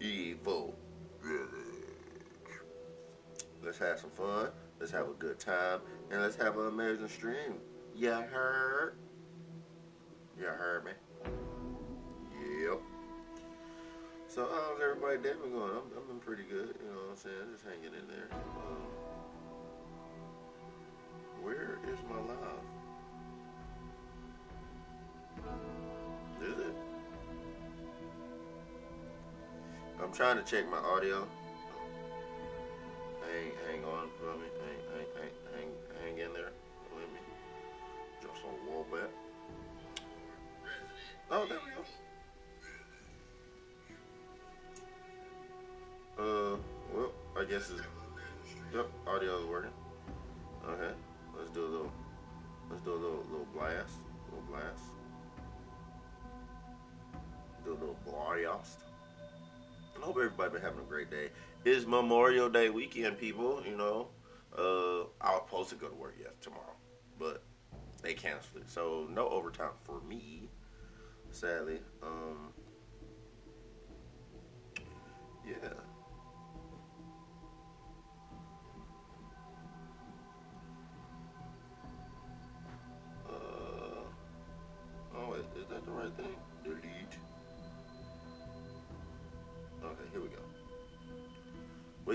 Evil. Let's have some fun. Let's have a good time. And let's have an amazing stream. You heard? You heard me? Yep. So how's everybody day been going? I'm, I'm been pretty good, you know what I'm saying? Just hanging in there. Um, where is my live? I'm trying to check my audio. Hang, hang on for me. Hang, hang, hang, hang, in there. Let me just a little bit. Oh, there we go. Uh, well, I guess it's yep. Audio is working. Okay, let's do a little. Let's do a little little blast. Little blast. Do a little blast. I hope everybody been having a great day. It's Memorial Day weekend, people. You know, uh, I was supposed to go to work yes tomorrow, but they canceled it, so no overtime for me. Sadly, um, yeah.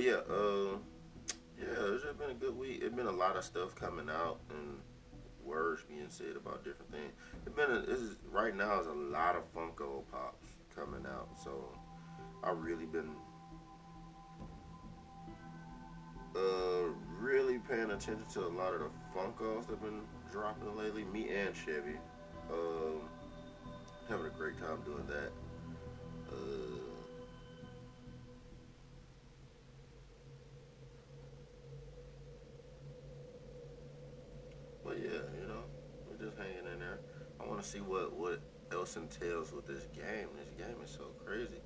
Yeah, uh, yeah, it's been a good week. It's been a lot of stuff coming out and words being said about different things. It's been a, is right now is a lot of Funko Pops coming out, so I've really been uh really paying attention to a lot of the Funkos that have been dropping lately. Me and Chevy, um, having a great time doing that. Uh, Yeah, you know, we're just hanging in there. I want to see what what else entails with this game. This game is so crazy.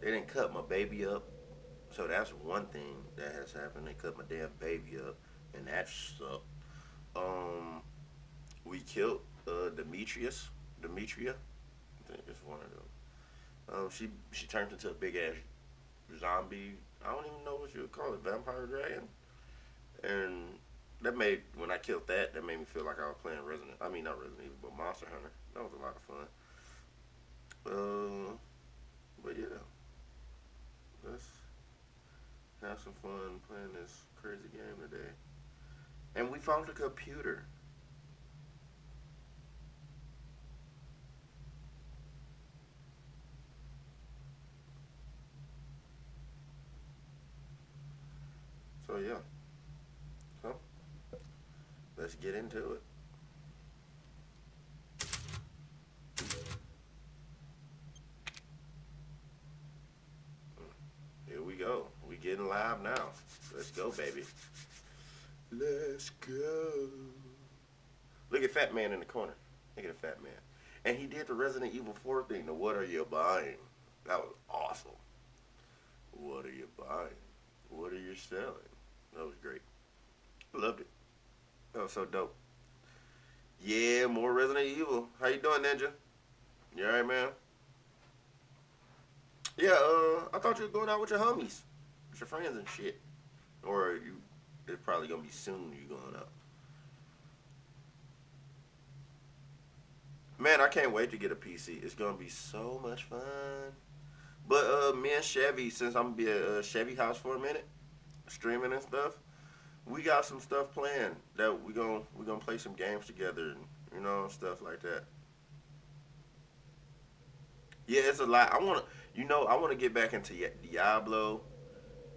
They didn't cut my baby up, so that's one thing that has happened. They cut my damn baby up, and that sucked. Um, we killed uh, Demetrius, Demetria. I think it's one of them. Um, she she turned into a big ass zombie. I don't even know what you would call it, vampire dragon. And that made when I killed that, that made me feel like I was playing Resident. I mean, not Resident Evil, but Monster Hunter. That was a lot of fun. Uh, but yeah, let's have some fun playing this crazy game today. And we found a computer. So yeah. Let's get into it. Here we go. We getting live now. Let's go, baby. Let's go. Look at Fat Man in the corner. Look at the Fat Man. And he did the Resident Evil 4 thing. The what are you buying? That was awesome. What are you buying? What are you selling? That was great. Loved it. That was so dope. Yeah, more Resident Evil. How you doing, Ninja? You alright, man? Yeah, uh, I thought you were going out with your homies, with your friends and shit. Or you, it's probably gonna be soon you going out. Man, I can't wait to get a PC. It's gonna be so much fun. But uh, me and Chevy, since I'm gonna be at uh, Chevy house for a minute, streaming and stuff, we got some stuff planned that we gonna we gonna play some games together and you know stuff like that. Yeah, it's a lot. I wanna, you know, I wanna get back into Diablo.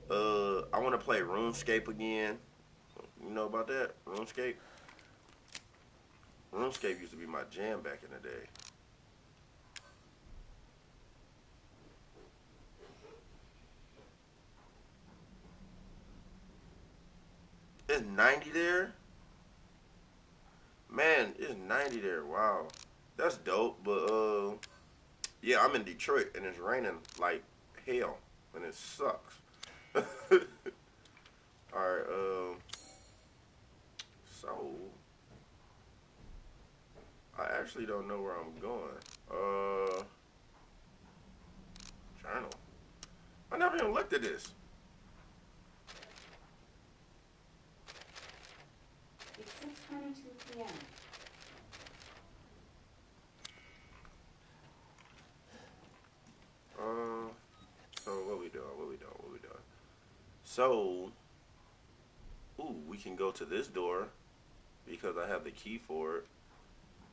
Uh, I wanna play RuneScape again. You know about that RuneScape? RuneScape used to be my jam back in the day. It's 90 there? Man, it's 90 there. Wow. That's dope. But, uh, yeah, I'm in Detroit and it's raining like hell and it sucks. Alright, um, so, I actually don't know where I'm going. Uh, journal. I never even looked at this. It's 6:22 p.m. Uh, so what we doing? What we doing? What we doing? So, ooh, we can go to this door because I have the key for it.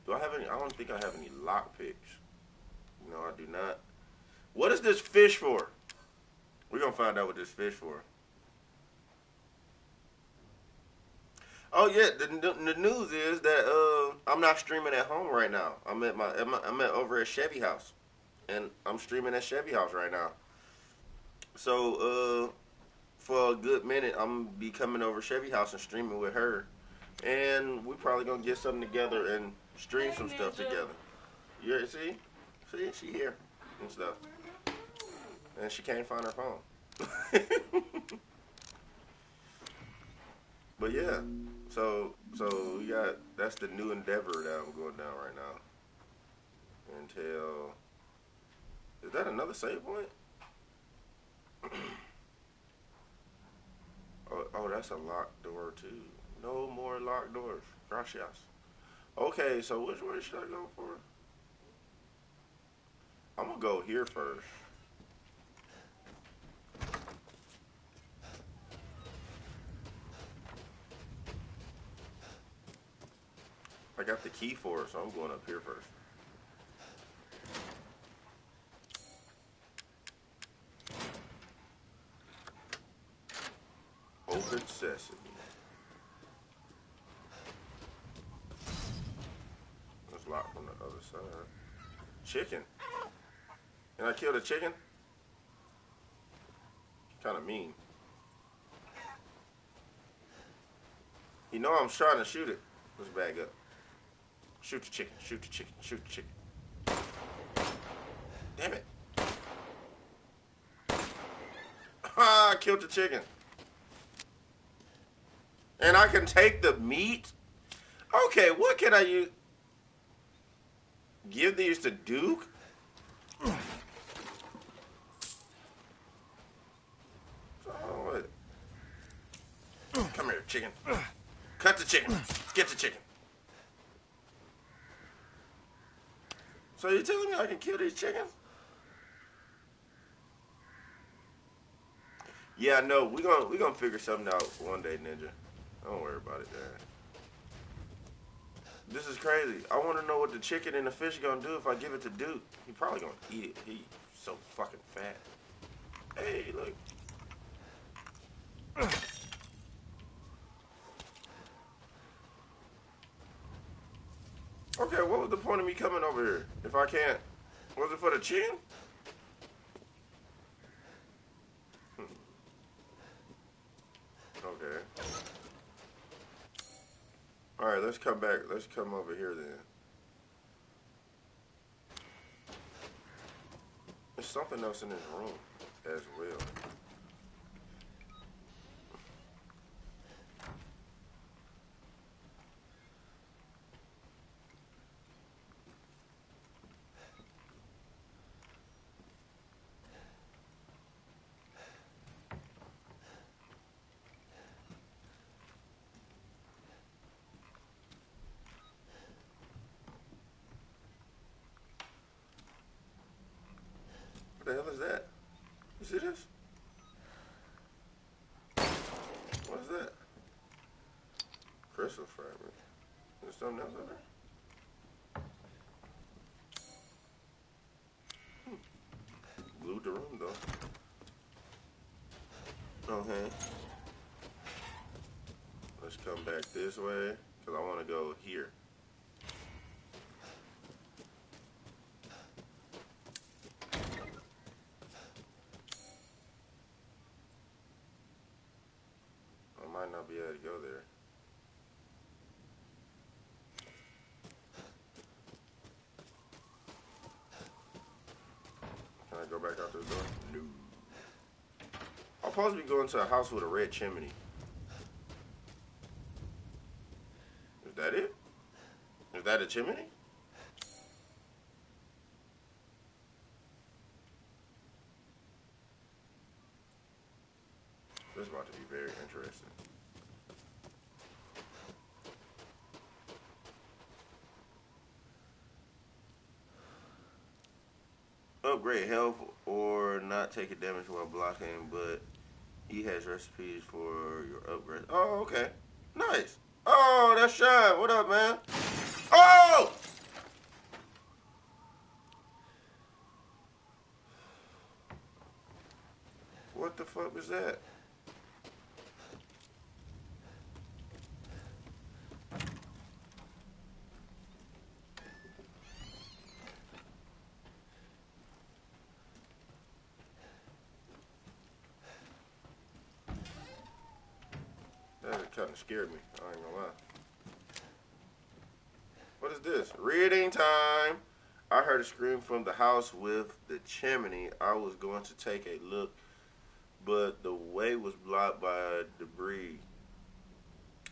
Do I have any? I don't think I have any lock picks. No, I do not. What is this fish for? We're gonna find out what this fish for. Oh yeah, the, the, news is that uh, I'm not streaming at home right now. I'm at my, I'm at over at Chevy House, and I'm streaming at Chevy House right now. So uh, for a good minute, I'm gonna be coming over Chevy House and streaming with her, and we probably gonna get something together and stream some stuff together. Yeah, see, see, she here and stuff, and she can't find her phone. but yeah, so so got that's the new endeavor that I'm going down right now. Until is that another save point? oh, oh, that's a locked door too. No more locked doors. Gracias. Okay, so which way should I go for? I'm gonna go here first. I got the key for it, so I'm going up here first. Open sesame. It's locked from the other side. Chicken. Can I kill the chicken? Kind of mean. You know I'm trying to shoot it. Let's back up. Shoot the chicken. Shoot the chicken. Shoot the chicken. Damn it. Ah, I killed the chicken. And I can take the meat? Okay, what can I use? Give these to Duke? Oh. Come here, chicken. Cut the chicken. Get the chicken. So you telling me I can kill these chickens? Yeah, no, We're gonna we gonna figure something out one day, Ninja. Don't worry about it, Dad. This is crazy. I want to know what the chicken and the fish gonna do if I give it to Duke. He probably gonna eat it. He's so fucking fat. Hey, look. Okay, what was the point of me coming over here if I can't? Was it for the chin? Hmm. Okay. All right, let's come back. Let's come over here then. There's something else in this room as well. What the hell is that? You see this? What is that? Crystal fragment. There's something else there? Hmm. Blew the room though. Okay. Let's come back this way because I want to go here. I might not be able to go there. Can I go back out this door? No. I'm supposed to be going to a house with a red chimney. Is that it? Is that a chimney? This is about to be very interesting. Upgrade health or not take a damage while blocking, but he has recipes for your upgrade. Oh, okay. Nice. Oh, that's Shine. What up, man? Oh! What the fuck was that? That kind of scared me. I ain't gonna lie. What is this? Reading time. I heard a scream from the house with the chimney. I was going to take a look, but the way was blocked by debris.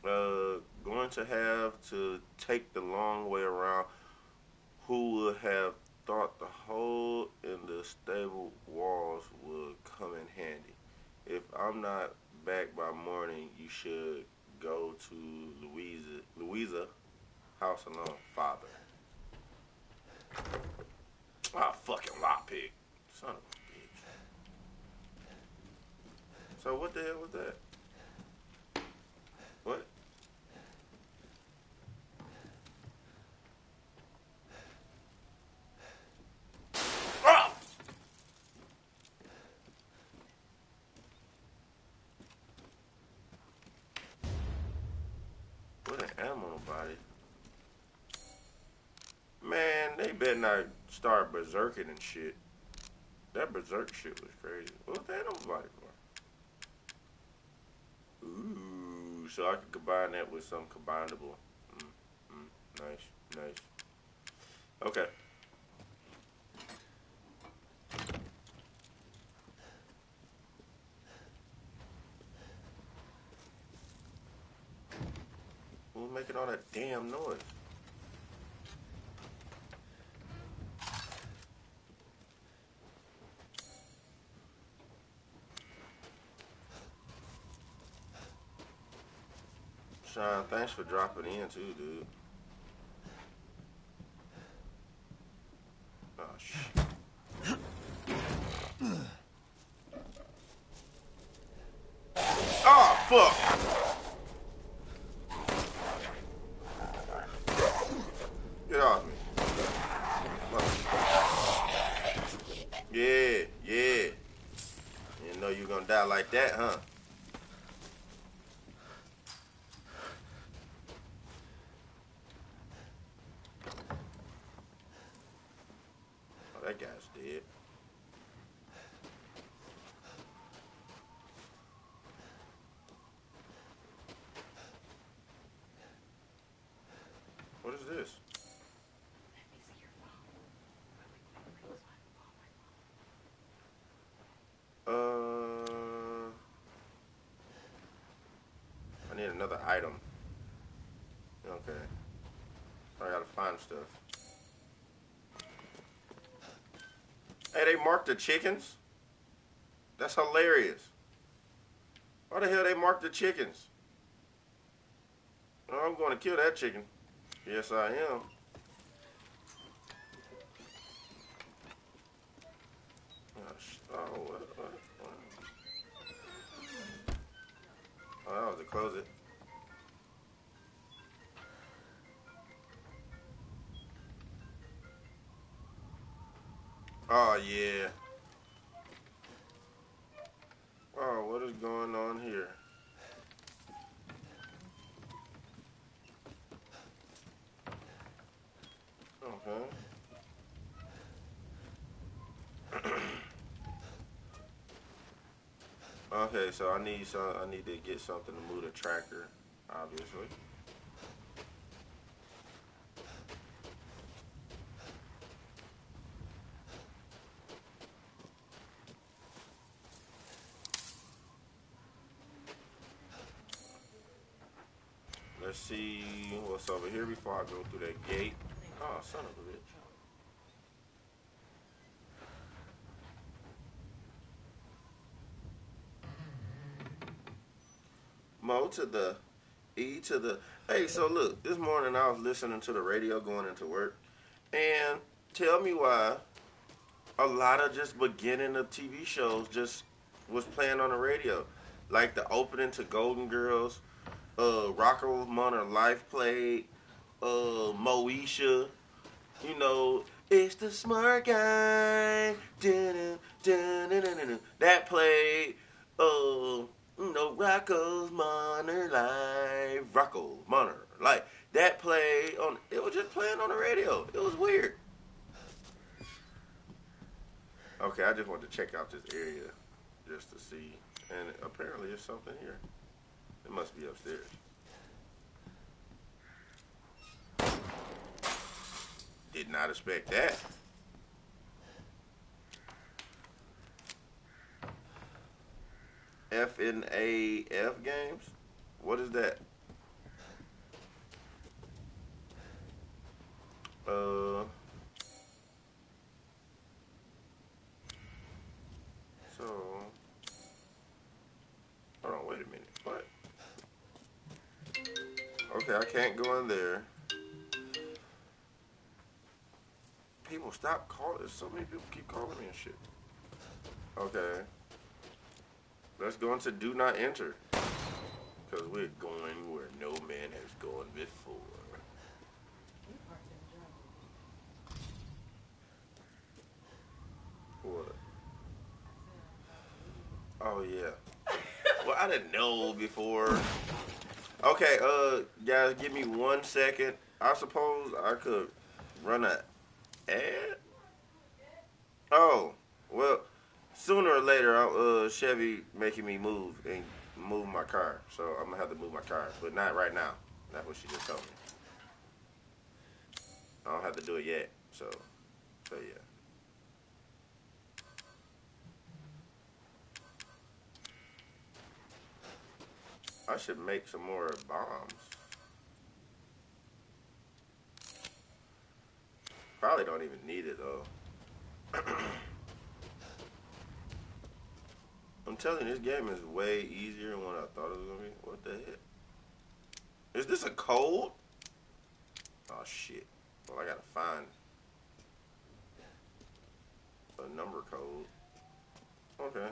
Uh, going to have to take the long way around. Who would have thought the hole in the stable walls would come in handy? If I'm not back by morning, you should go to Luiza, Luiza, house alone, father. Ah, fucking lockpick, son of a bitch. So what the hell was that? What? Ah! What an animal body. Man, they better not start berserking and shit. That berserk shit was crazy. What's the animal body for? Ooh, so I can combine that with some combinable. Mm, mm, nice, nice. Okay. Who's making all that damn noise? Sean, thanks for dropping in too, dude. Oh shit. Oh fuck! Get off me. Yeah, yeah. You know you're gonna die like that, huh? Oh, that guy's dead. What is this? Uh, I need another item. Okay. I gotta find stuff. Hey, they marked the chickens? That's hilarious. Why the hell they marked the chickens? Oh, I'm going to kill that chicken. Yes, I am. Oh, oh? Oh, that was to close Oh, yeah. Oh, what is going on here? Okay. okay, so I need some. I need to get something to move the tracker, obviously. Let's see what's over here before I go through that gate. Oh, son of a bitch. Mo to the E to the. Hey, so look, this morning I was listening to the radio going into work, and tell me why a lot of just beginning of TV shows just was playing on the radio, like the opening to Golden Girls, uh, Rocko Modern Life played, uh, Moesha, you know, it's the smart guy, that played, uh, you know, Rocko's Modern Life, Rocko Modern Life, that played on, it was just playing on the radio. It was weird. Okay, I just wanted to check out this area just to see. And apparently there's something here. It must be upstairs. Did not expect that. FNAF games? What is that? Uh... So, hold on, wait a minute. What? Okay, I can't go in there. People stop calling. So many people keep calling me and shit. Okay. Let's go into do not enter. Because we're going where no man has gone before. What? Oh yeah. Well, I didn't know before. Okay, uh, guys, give me one second. I suppose I could run a ad. Oh, well, sooner or later, uh, Chevy making me move and move my car, so I'm gonna have to move my car, but not right now. That's what she just told me. I don't have to do it yet, so, so yeah. I should make some more bombs. Probably don't even need it though. I'm telling you, this game is way easier than what I thought it was gonna be. What the heck? Is this a code? Oh shit. Well, I gotta find a number code. Okay.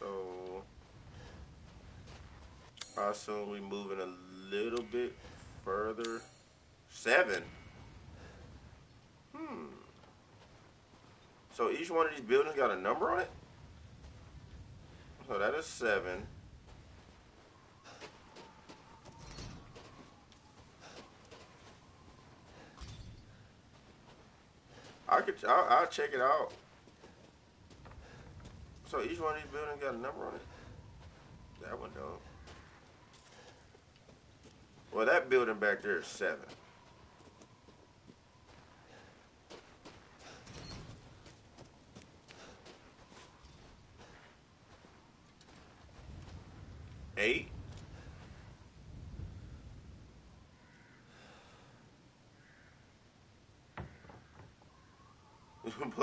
So I assume we moving a little bit further. Seven. Hmm. So each one of these buildings got a number on it? So that is seven. I could, I'll, I'll check it out. So each one of these buildings got a number on it? That one don't. Well, that building back there is seven.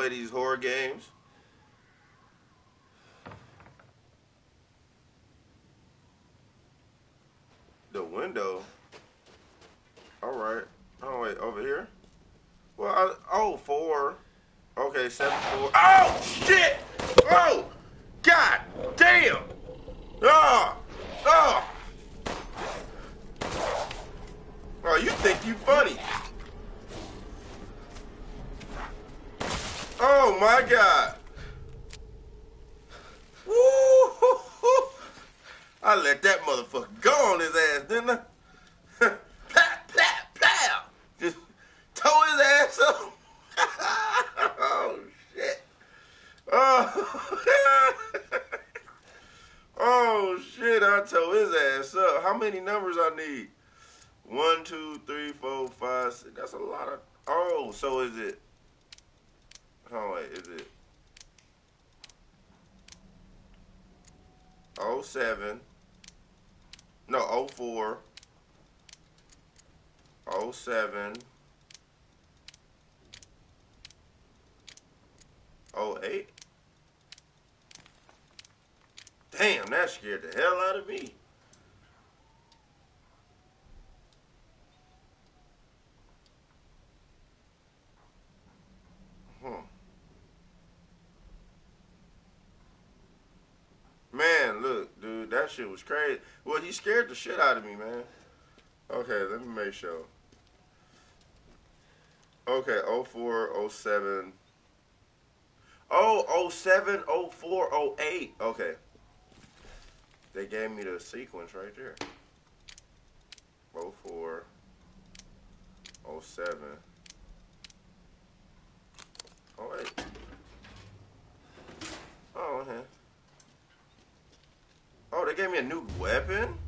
Play these horror games. The window. All right. Oh wait, over here. Well, I, oh four. Okay, seven four. Oh shit! Oh, god damn! Oh, oh. Oh, you think you funny? Oh my god! Woo! I let that motherfucker go on his ass, didn't I? Pat, pat, pat! Just tore his ass up. oh shit! Oh. oh shit! I tore his ass up. How many numbers I need? One, two, three, four, five, six. That's a lot of. Oh, so is it? Oh wait, is it? Oh seven. No, oh four. Oh seven. Oh eight. Damn, that scared the hell out of me. That shit was crazy. Well, he scared the shit out of me, man. Okay, let me make sure. Okay, 04, 07. Oh, 07, 04, 08. Okay. They gave me the sequence right there. 04, 07. Oh, wait. Oh, okay. Oh, they gave me a new weapon?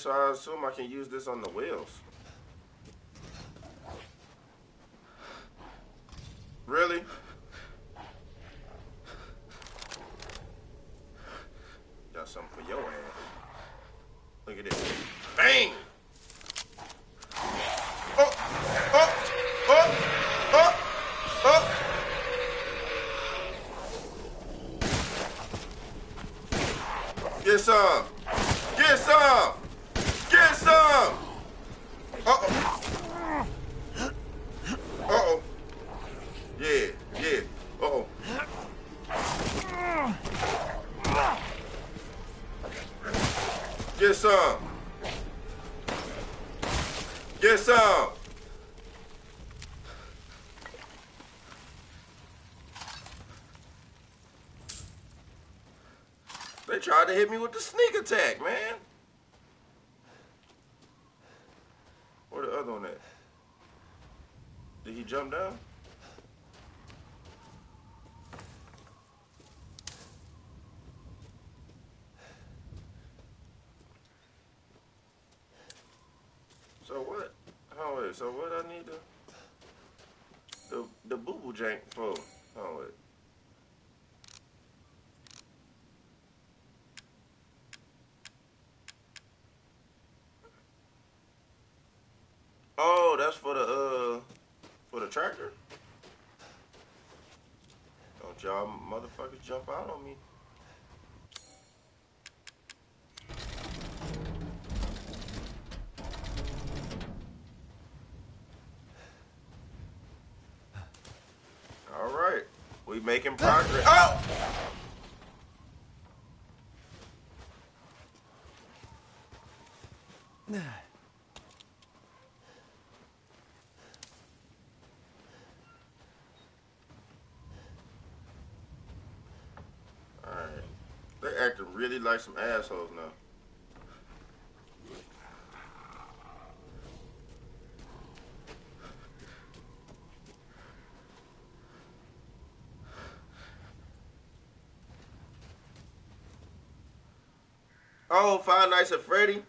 So I assume I can use this on the wheels. Really? Got something for your ass. Look at this. Bang! Oh! Oh! Oh! Oh! Oh! Get some! Get some! Get some! Uh-oh. Uh-oh. Yeah, yeah. Uh-oh. Get some. Get some. They tried to hit me with the sneak attack, man. Where the other one at? Did he jump down? So what? Oh wait, so what I need to the the boo boo jank for? Oh wait. Oh, that's for the uh Don't y'all motherfuckers jump out on me. All right, we making progress. Oh! All right, they really like some assholes now. Oh, Five Nights at Freddy.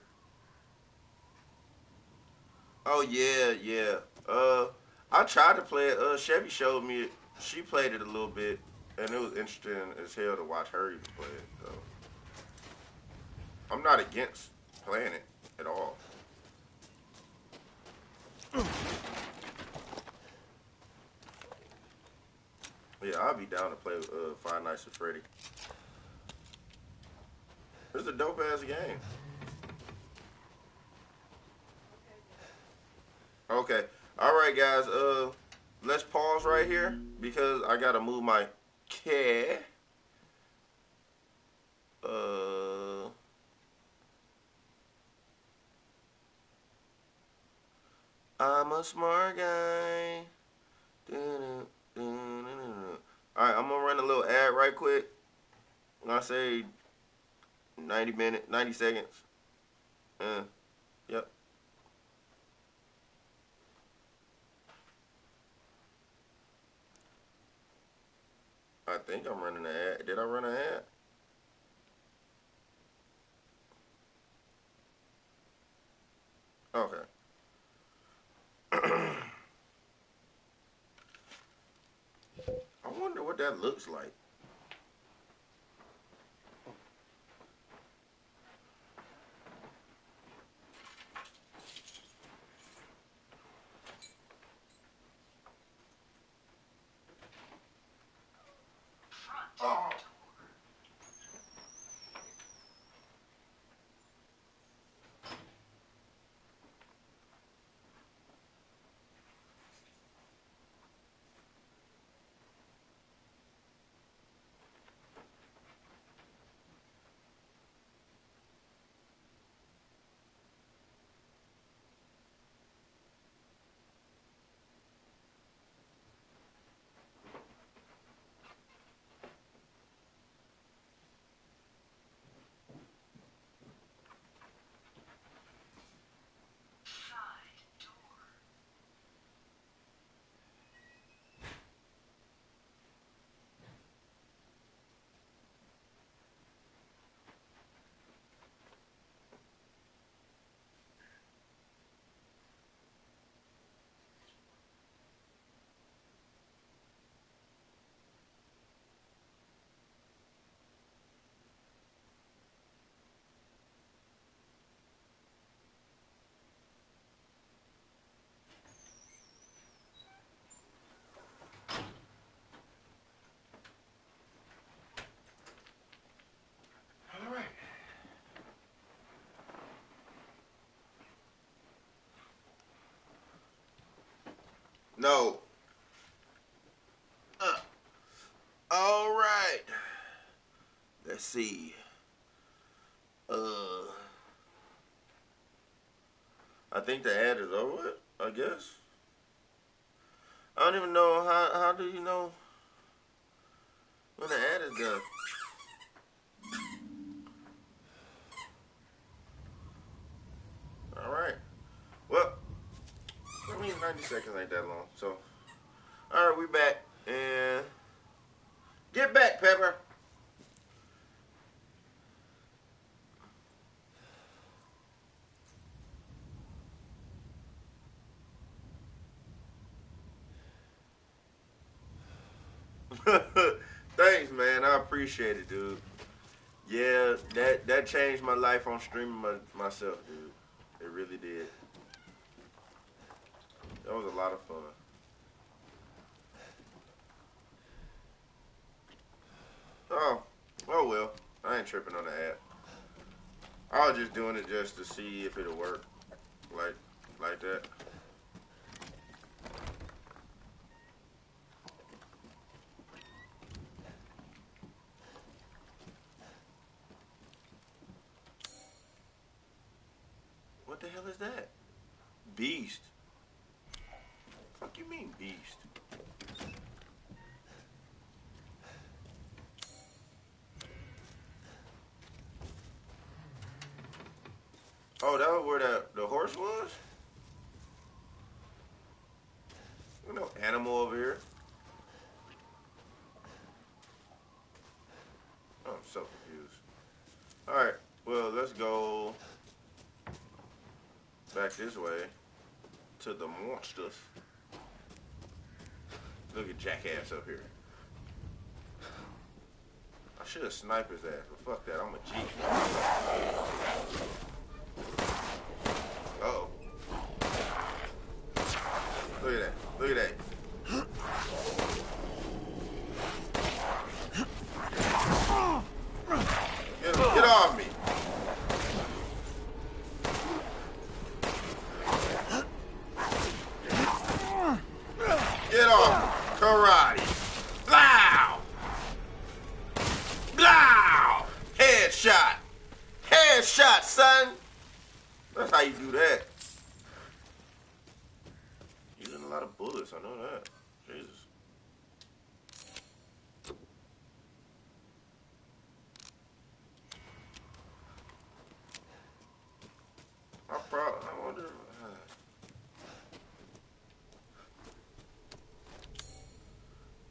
Oh yeah, yeah. Uh, I tried to play it. Uh, Chevy showed me. it. She played it a little bit, and it was interesting as hell to watch her even play it. So I'm not against playing it at all. Yeah, I'll be down to play uh, Five Nights at Freddy. It's a dope ass game. Okay. All right, guys. Uh, let's pause right here because I gotta move my car. Uh. Smart guy. All right, I'm gonna run a little ad right quick. When I say 90 minutes, 90 seconds. Uh, yep. I think I'm running an ad. Did I run an ad? Okay. I wonder what that looks like. No. Uh, all right. Let's see. Uh, I think the ad is over I guess. I don't even know how how do you know when the ad is done. All right. Well, I mean, 90 seconds ain't that long. So, all right, we back. And get back, Pepper. Thanks, man. I appreciate it, dude. Yeah, that that changed my life on streaming my, myself, dude. It really did. That was a lot of fun. Oh, oh well. I ain't tripping on the app. I was just doing it just to see if it'll work, like like that. What the hell is that? Beast. Fuck you mean beast? Oh, that was where the, the horse was? There's no animal over here. Oh, I'm so confused. Alright, well, let's go back this way to the monsters. Look at jackass up here. I should have sniped his ass, but fuck that, I'm a G. Uh-oh. Look at that. Look at that. Get, get off me. Get off. Karate. Blow. Blow. Headshot. Headshot, son. That's how you do that. Using a lot of bullets, I know that. Jesus. I probably, I wonder. uh,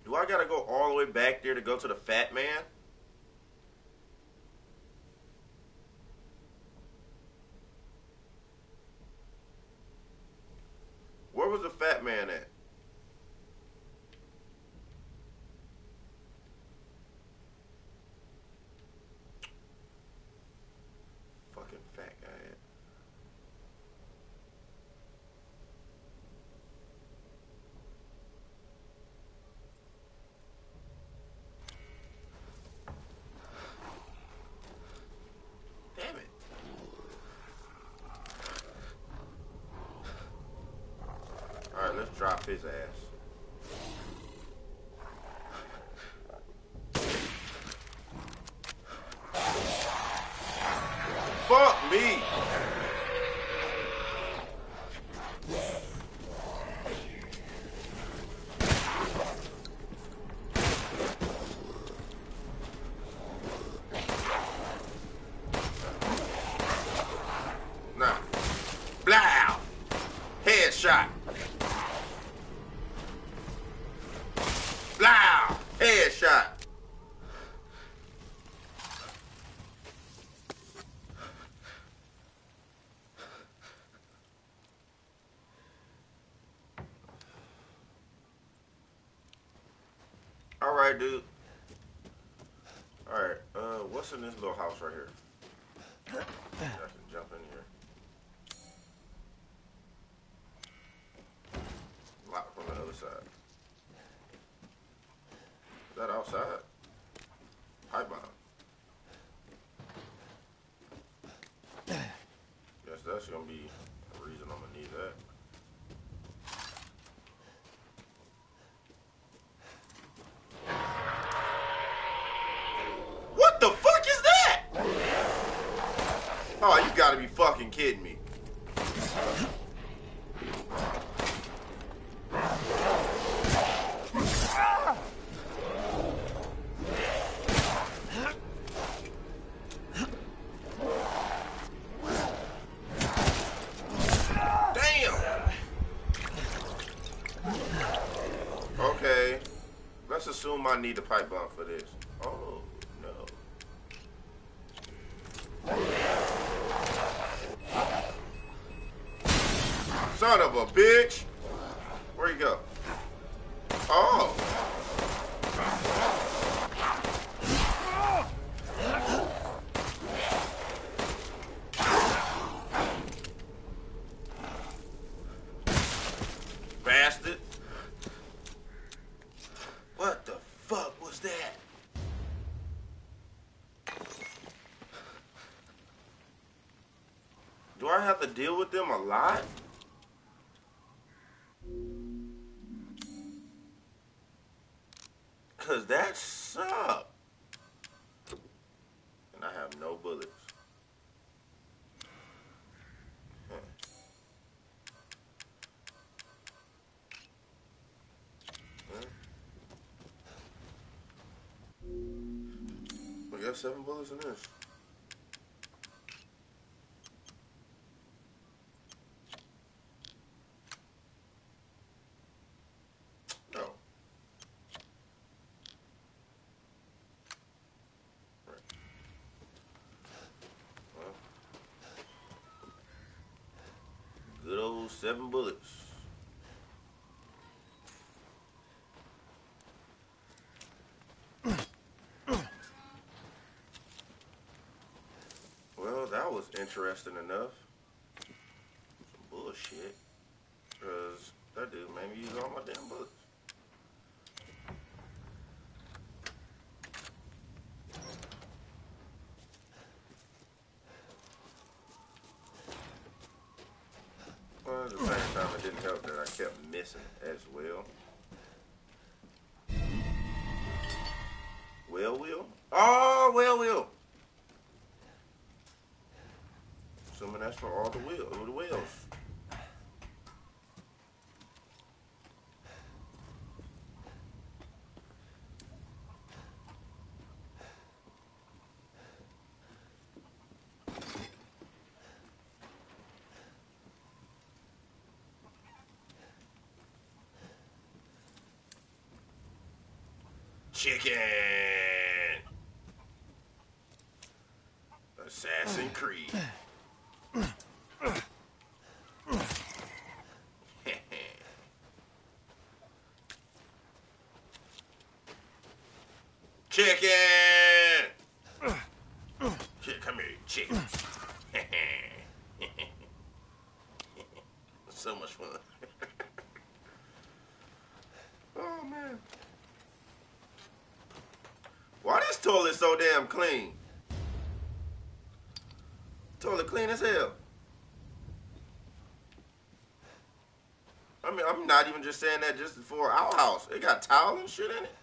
Do I gotta go all the way back there to go to the fat man? Where was the fat man at? Fucking fat guy at. Damn it. Alright, let's drop his ass. All right, dude. All right. Uh, what's in this little house right here? I can jump in here. Lock from the other side. Is that outside? Pipe bomb. Guess that's gonna be a reason I'm gonna need that. Oh, you gotta be fucking kidding me. Damn. Okay. Let's assume I need a pipe bomb seven bullets in this. No. Right. Well. Good old seven bullets. Well, that was interesting enough. For all the wheel, the whales. Chicken. Assassin Creed. Chicken. Chick, come here, chicken. so much fun. oh man. Why this toilet so damn clean? Toilet clean as hell. I mean, I'm not even just saying that just for our house. It got towel and shit in it.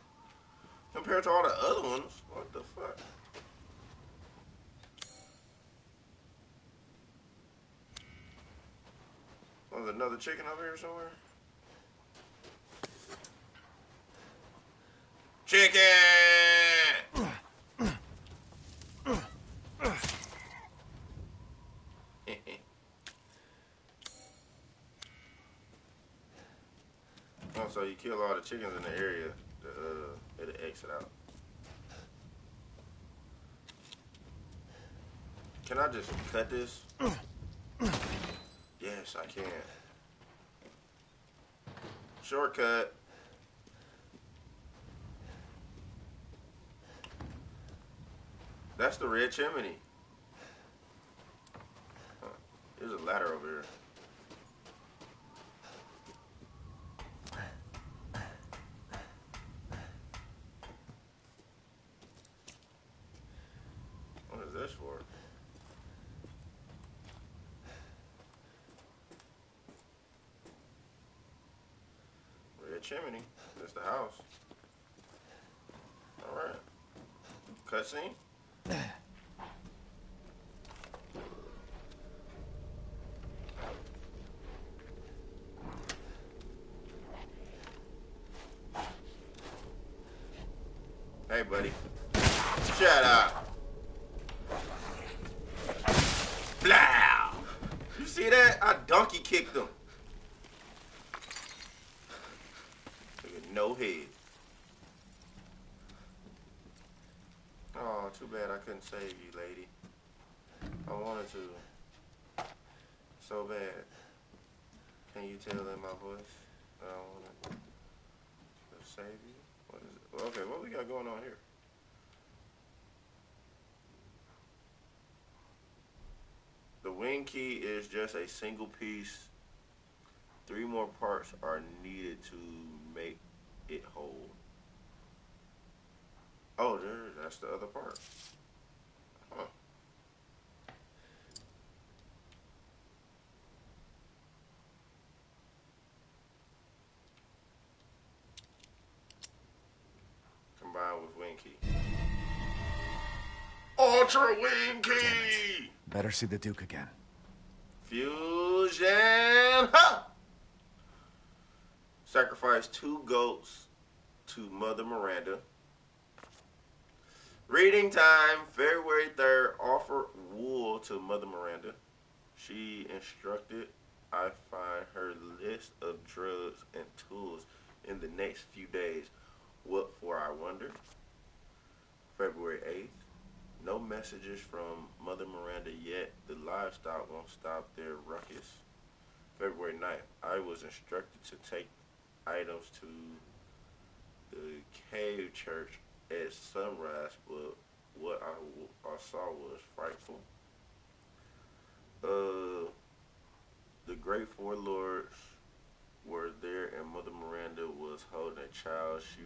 Compared to all the other ones. What the fuck? Oh, another chicken over here somewhere? Chicken! oh, so you kill all the chickens in the area, the, uh, it'll exit out. Can I just cut this? Yes, I can. Shortcut. That's the red chimney. Huh. There's a ladder over here. What is this for? Red chimney. That's the house. All right. Cutscene. donkey kicked him. Nigga, no head. Oh, too bad I couldn't save you, lady. I wanted to. So bad. Can you tell in my voice? I don't want to save you. What is it? Okay, what we got going on here? The wing key is just a single piece. Three more parts are needed to make it whole. Oh, there, that's the other part. Ultra wing key! Better see the Duke again. Fusion! Ha! Sacrifice two goats to Mother Miranda. Reading time, February 3rd. Offer wool to Mother Miranda. She instructed I find her list of drugs and tools in the next few days. What for, I wonder? February 8th. No messages from Mother Miranda yet. The livestock won't stop their ruckus. February 9th. I was instructed to take items to the cave church at sunrise, but what I, I saw was frightful. Uh, the great four lords were there, and Mother Miranda was holding a child. She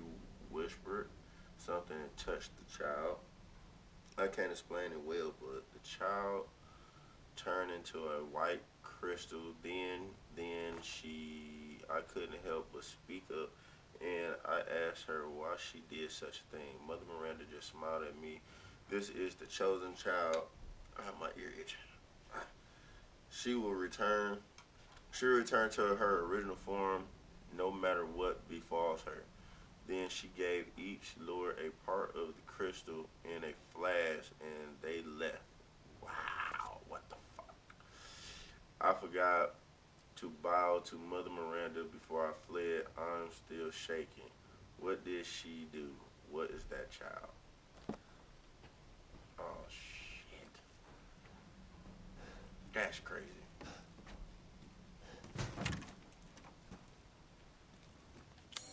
whispered something and touched the child. I can't explain it well, but the child turned into a white crystal. Then, then she, I couldn't help but speak up, and I asked her why she did such a thing. Mother Miranda just smiled at me. This is the chosen child. I have my ear itching. Ah. She will return. She will return to her original form, no matter what befalls her. Then she gave each lord a part of the crystal in a flash, and they left. Wow, what the fuck? I forgot to bow to Mother Miranda before I fled. I'm still shaking. What did she do? What is that child? Oh, shit. That's crazy.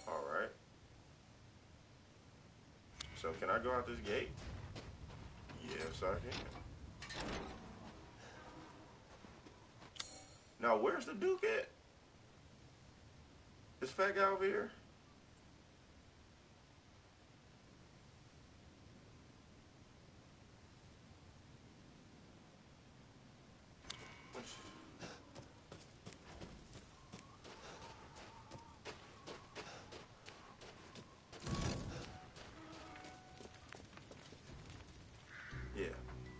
All right. So can I go out this gate? Yes, I can. Now, where's the Duke at? This fat guy over here? Yeah.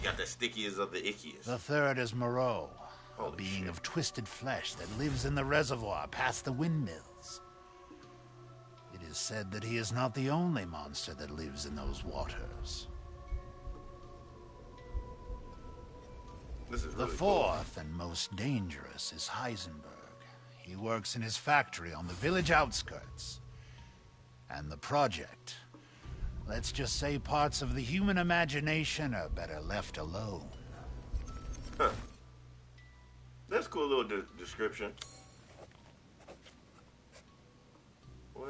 She got the stickiest of the ickiest. The third is Moreau, a being shit. of twisted flesh that lives in the reservoir past the windmills. It is said that he is not the only monster that lives in those waters. This is The fourth and most dangerous is Heisenberg. He works in his factory on the village outskirts. And the project. Let's just say parts of the human imagination are better left alone. Huh. That's a cool little de description. Well,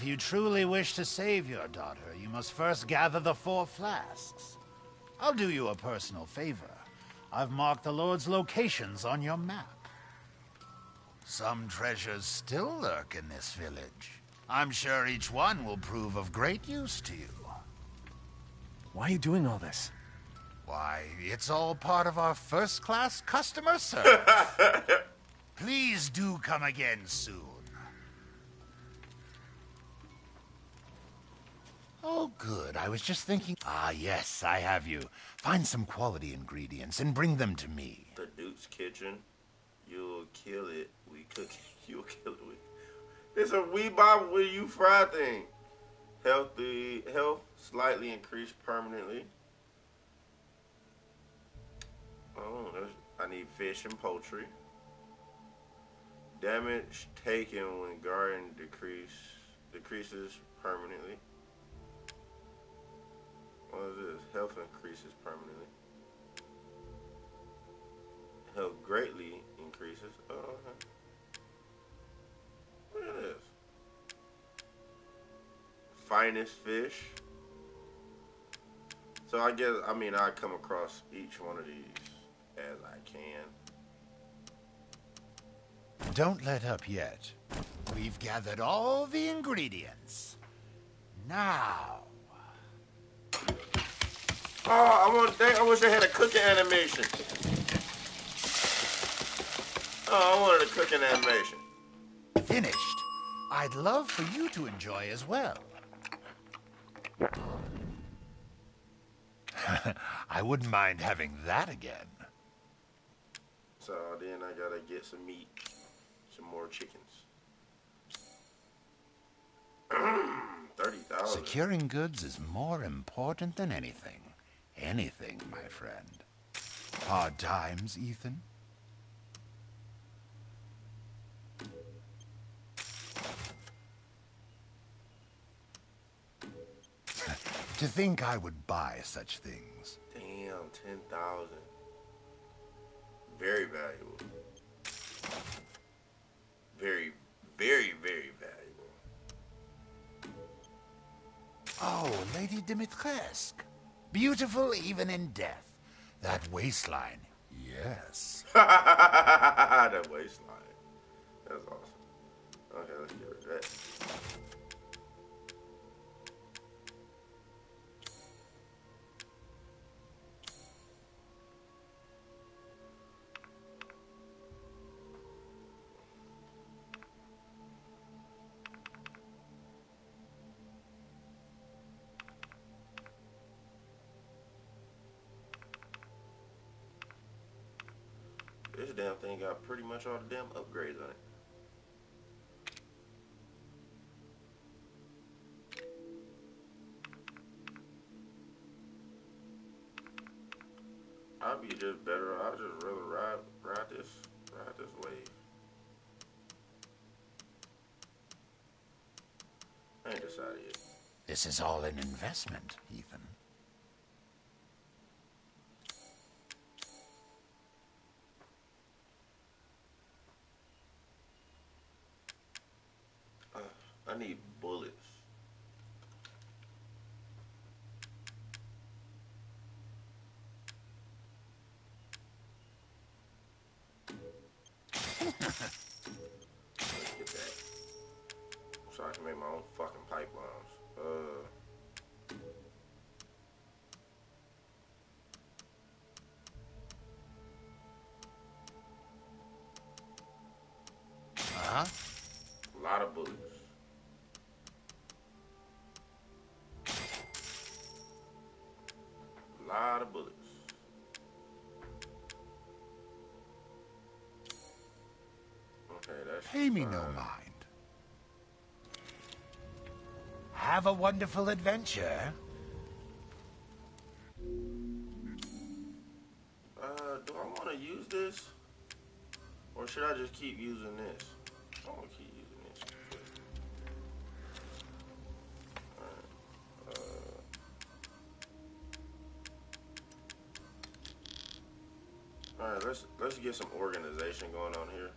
If you truly wish to save your daughter, you must first gather the four flasks. I'll do you a personal favor. I've marked the Lord's locations on your map. Some treasures still lurk in this village. I'm sure each one will prove of great use to you. Why are you doing all this? Why, it's all part of our first class customer service. Please do come again soon. Oh, good. I was just thinking. Ah, yes, I have you. Find some quality ingredients and bring them to me. The Duke's Kitchen. You'll kill it. We cook it. You'll kill it. with- It's a wee bop with you fry thing. Healthy health slightly increased permanently. Oh, I need fish and poultry. Damage taken when garden decrease decreases permanently. What is this? Health increases permanently. Health greatly increases. Oh, okay. Look at this. Finest fish. So I guess I mean I come across each one of these as I can. Don't let up yet. We've gathered all the ingredients. Now, Oh, I want. Dang, I wish I had a cooking animation. Oh, I wanted a cooking animation. finished. I'd love for you to enjoy as well. I wouldn't mind having that again. So then I gotta get some meat, some more chickens. Thirty thousand. Securing goods is more important than anything. Anything, my friend. Hard times, Ethan? to think I would buy such things. Damn, ten thousand. Very valuable. Very, very, very valuable. Oh, Lady Dimitrescu. Beautiful even in death. That waistline, yes. that waistline. That's awesome. Oh, okay, let's get rid of that. This damn thing got pretty much all the damn upgrades on it. I'd be just better. I'd just rather ride ride this ride this wave. I ain't decided yet. This is all an investment, Ethan. Pay me no mind. Have a wonderful adventure. Uh, do I want to use this? Or should I just keep using this? I want to keep using this. Alright, uh, Alright, let's let's get some organization going on here.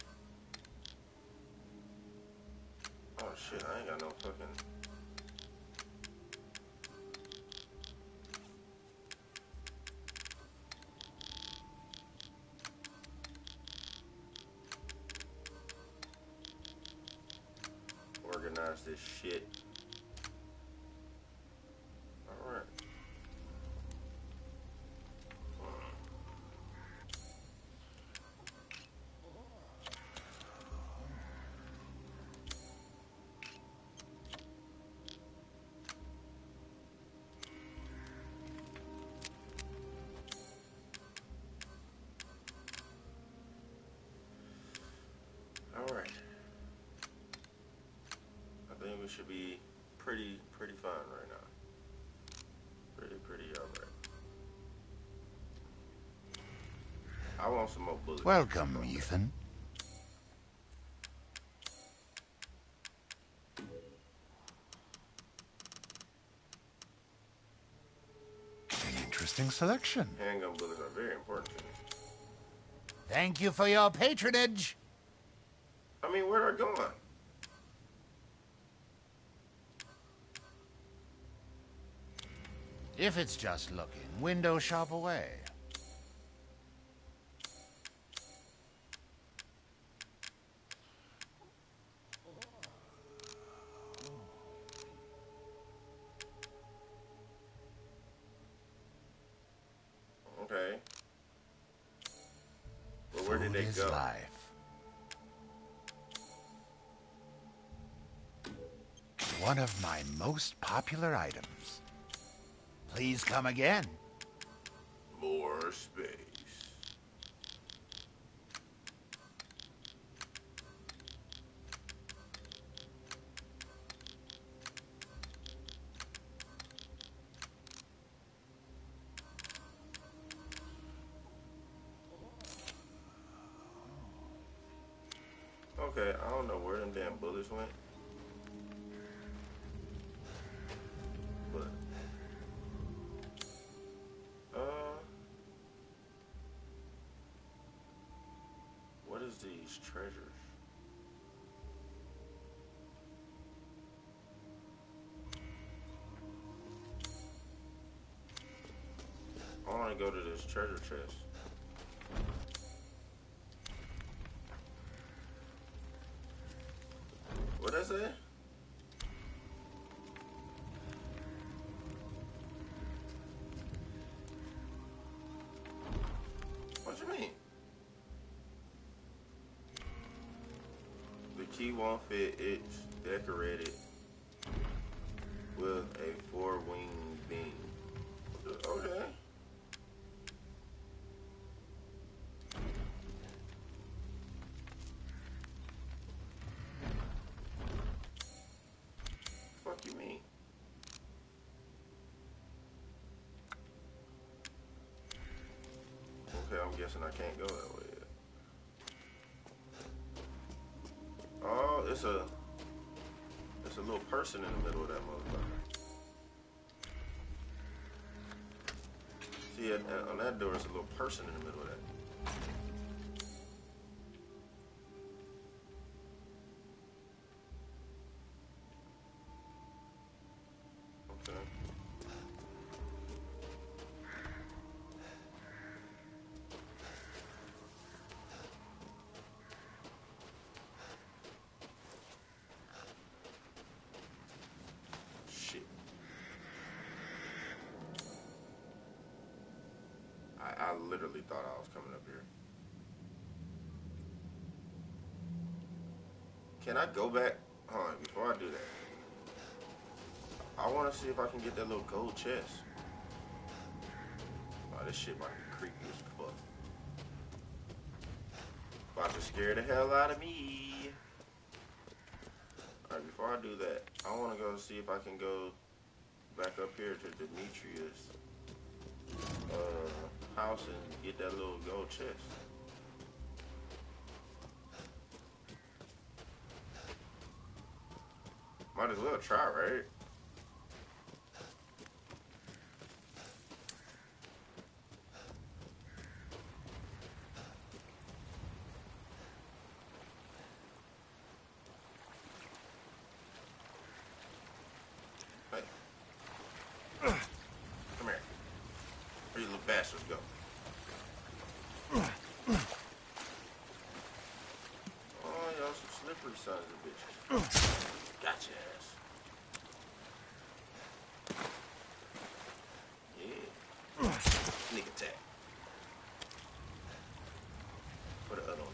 Shit. We should be pretty, pretty fine right now. Pretty, pretty alright. I want some more bullets. Welcome, Ethan. An interesting selection. Handgun bullets are very important to me. Thank you for your patronage. I mean, where are they going? If it's just looking, window shop away. Okay. But where did Food they is go? life. One of my most popular items. Please come again. More space. This treasure chest. What I? What you mean? The key won't fit. It's decorated Fuck you mean? Okay, I'm guessing I can't go that way. Oh, it's a it's a little person in the middle of that motherfucker. See, on that door, it's a little person in the middle of that. Go back? Hold on, before I do that. I want to see if I can get that little gold chest. Wow, this shit might be creepy as fuck. About to scare the hell out of me. Alright, before I do that, I want to go see if I can go back up here to Demetrius' uh, house and get that little gold chest. Might as well try, right? bitches. Gotcha ass. Yeah. Sneak attack. Put a other on there.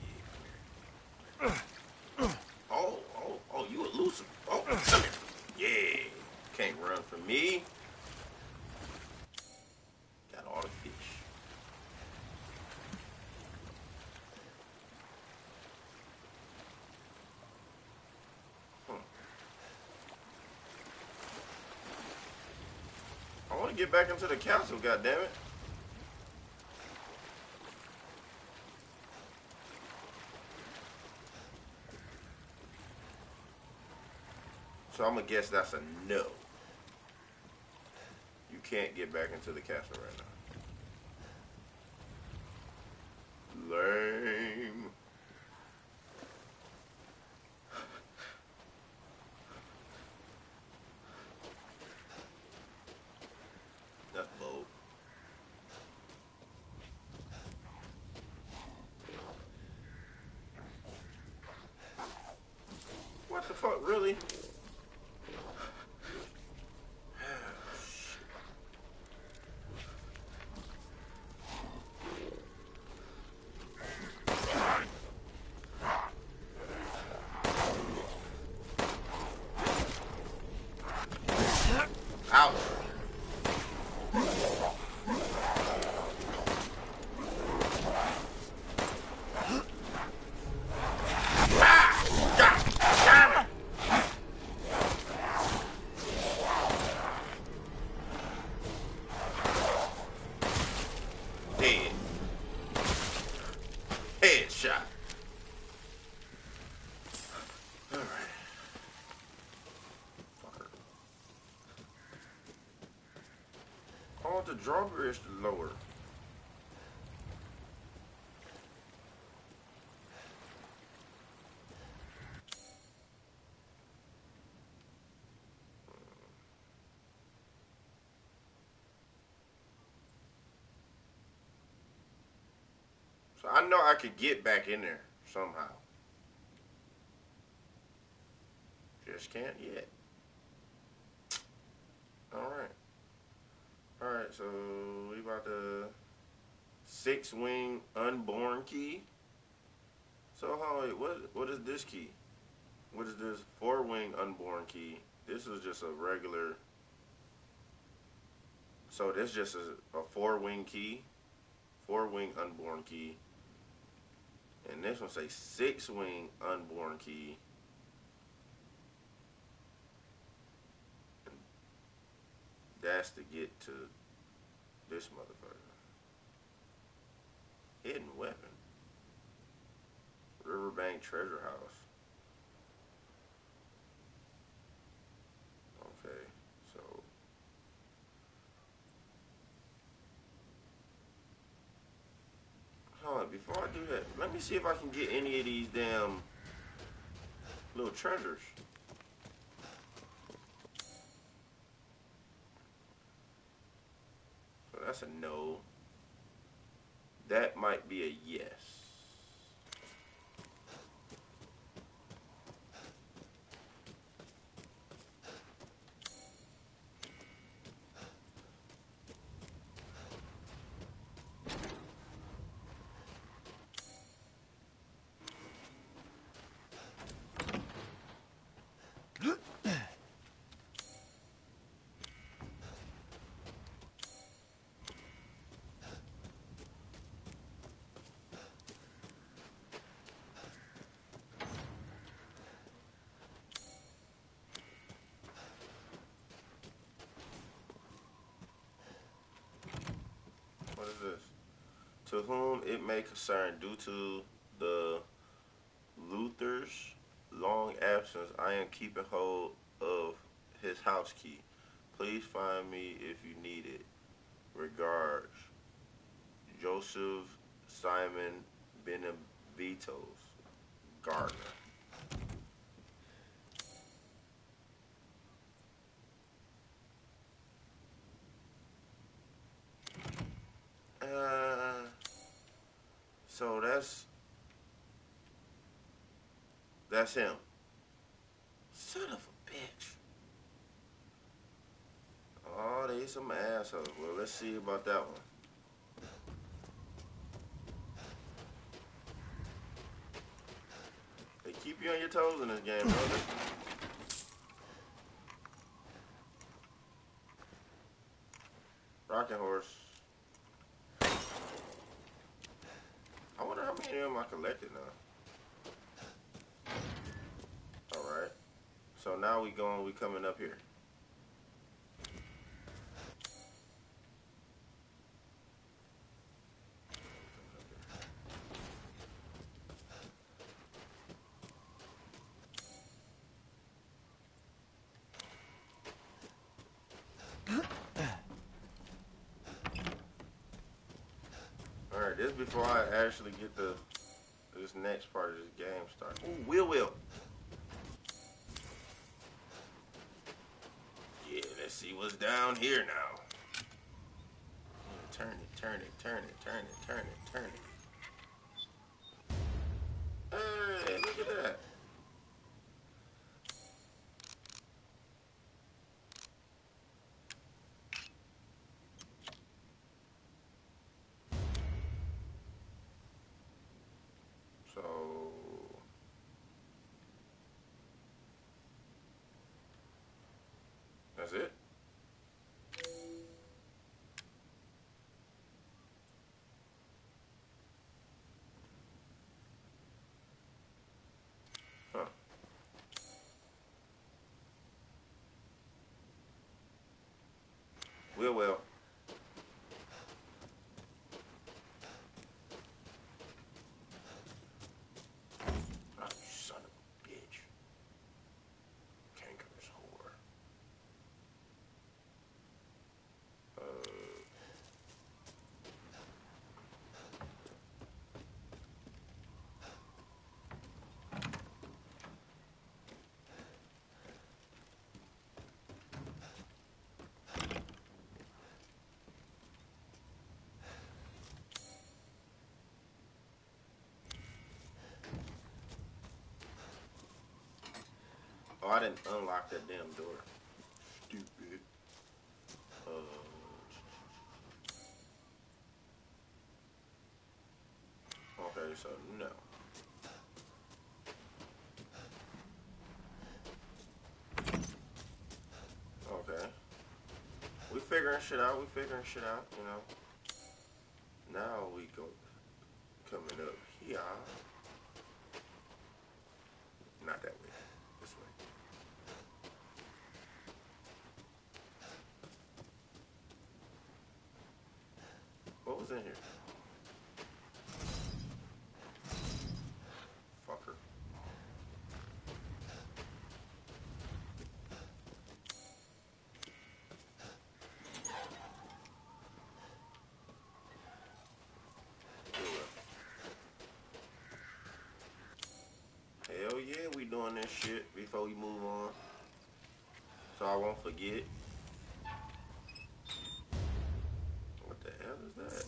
Yeah, come here. Oh, oh, oh, you elusive. Oh, come here. Yeah. Me. Got all the fish. Hmm. I want to get back into the castle, goddammit. So I'm gonna guess that's a no. Can't get back into the castle right now. Lame. That's bold. What the fuck, really? Ouch. Ah! God damn it! Dead. Headshot. Alright. Fucker. Oh, the drawbridge is lower. So I know I could get back in there somehow. Just can't yet. Alright. Alright, so the six wing unborn key. So how what what is this key? What is this four wing unborn key? This is just a regular so this just is a four wing key. Four wing unborn key. And this one say six wing unborn key. That's to get to this motherfucker. Hidden weapon. Riverbank Treasure House. Okay, so Hold on, before I do that, let me see if I can get any of these damn little treasures. That's a no. That might be a yes. Is this? To whom it may concern, due to the Luthier's long absence, I am keeping hold of his house key. Please find me if you need it. Regards, Joseph Simon Benavitos Gardner. Uh, so that's him. Son of a bitch. Oh, they some assholes. Well, let's see about that one. They keep you on your toes in this game, brother. Rocking horse. I wonder how many of them I collected now. Alright. So now we going, we coming up here. Alright, this before I actually get the this next part of this game started. Ooh, Will Will. Yeah, let's see what's down here now. Turn it, turn it, turn it, turn it, turn it, turn it. Hey, look at that. So that's it. Huh. Will well. Oh, you son of a bitch. Cankerous whore. Uh. Oh, I didn't unlock that damn door. Stupid. Uh, okay, so no. Okay. We figuring shit out. We figuring shit out, you know. Now we go coming up here. Not that way. This way. What was in here? Fucker. Hell doing this shit before we move on. So I won't forget. What the hell is that?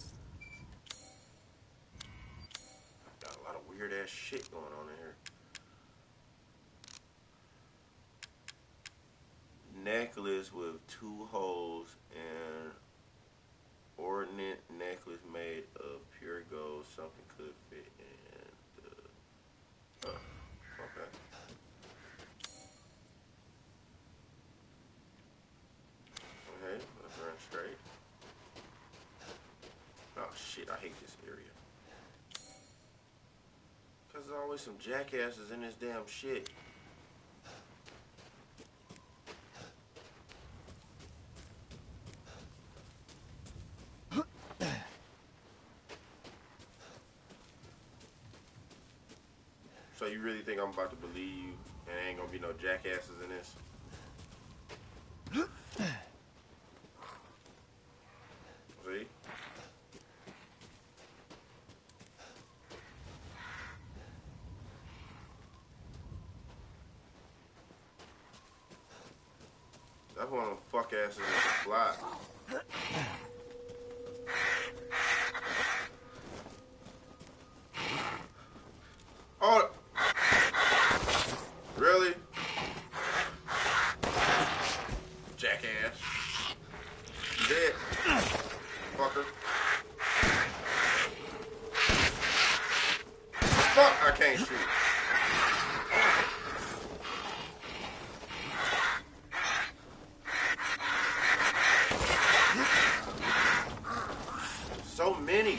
Got a lot of weird ass shit going on in here. Necklace with two holes and ornate necklace made of pure gold. Something could fit in the. Huh. Okay. Okay, let's run straight. Oh shit, I hate this area. Cause there's always some jackasses in this damn shit. So you really think I'm about to believe you and ain't gonna be no jackasses in this? See? Of them fuck asses that can fly. Oh, fuck I can't shoot? So many.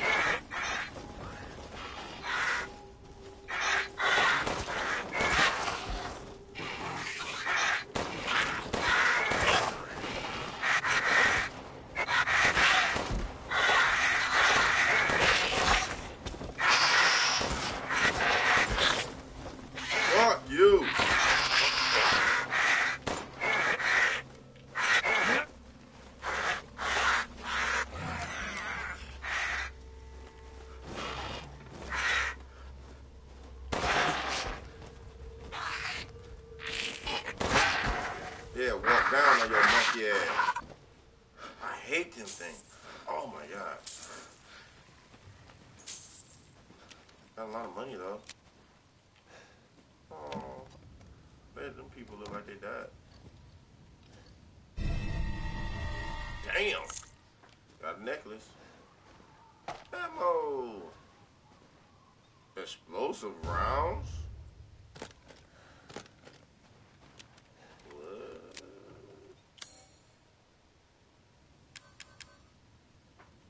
Fuck you. Yeah, walk down on your monkey ass. I hate them things. Oh my god. Got a lot of money though. Oh, man, them people look like they died. Damn. Got a necklace. Ammo. Explosive rounds.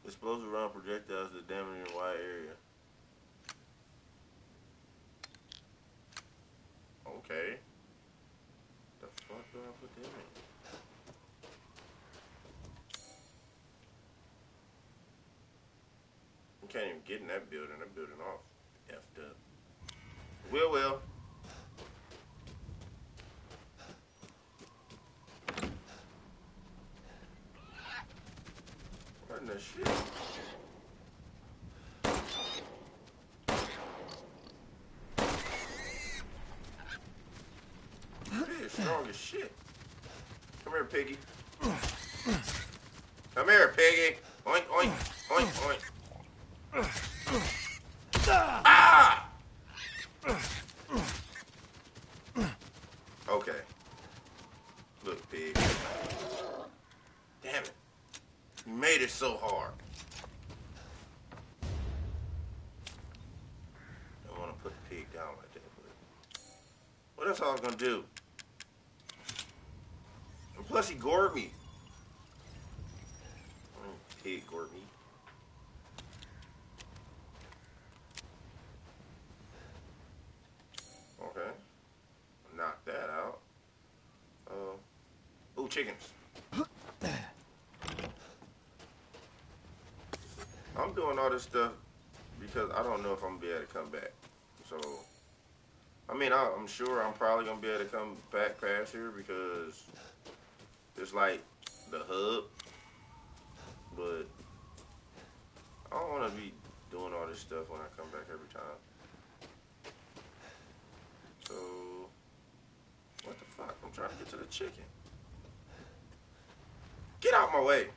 Explosive round projectiles that damage a wide area. Okay. The fuck do I put them in? You can't even get in that building. That building off. Effed up. Well, well. What in the shit? Pig is strong as shit. Come here, piggy. Come here, piggy. Oink, oink, oink, oink. Ah! Okay. Look, pig. Damn it. You made it so hard. I want to put the pig down like that, but what else I was gonna do? And plus, he gored me. Mm, Pig gored me. Okay. Knock that out. Uh, ooh, chickens. I'm doing all this stuff because I don't know if I'm gonna be able to come back. So, I mean, I, I'm sure I'm probably gonna be able to come back past here because it's like the hub, but I don't want to be doing all this stuff when I come back every time. So, what the fuck? I'm trying to get to the chicken away.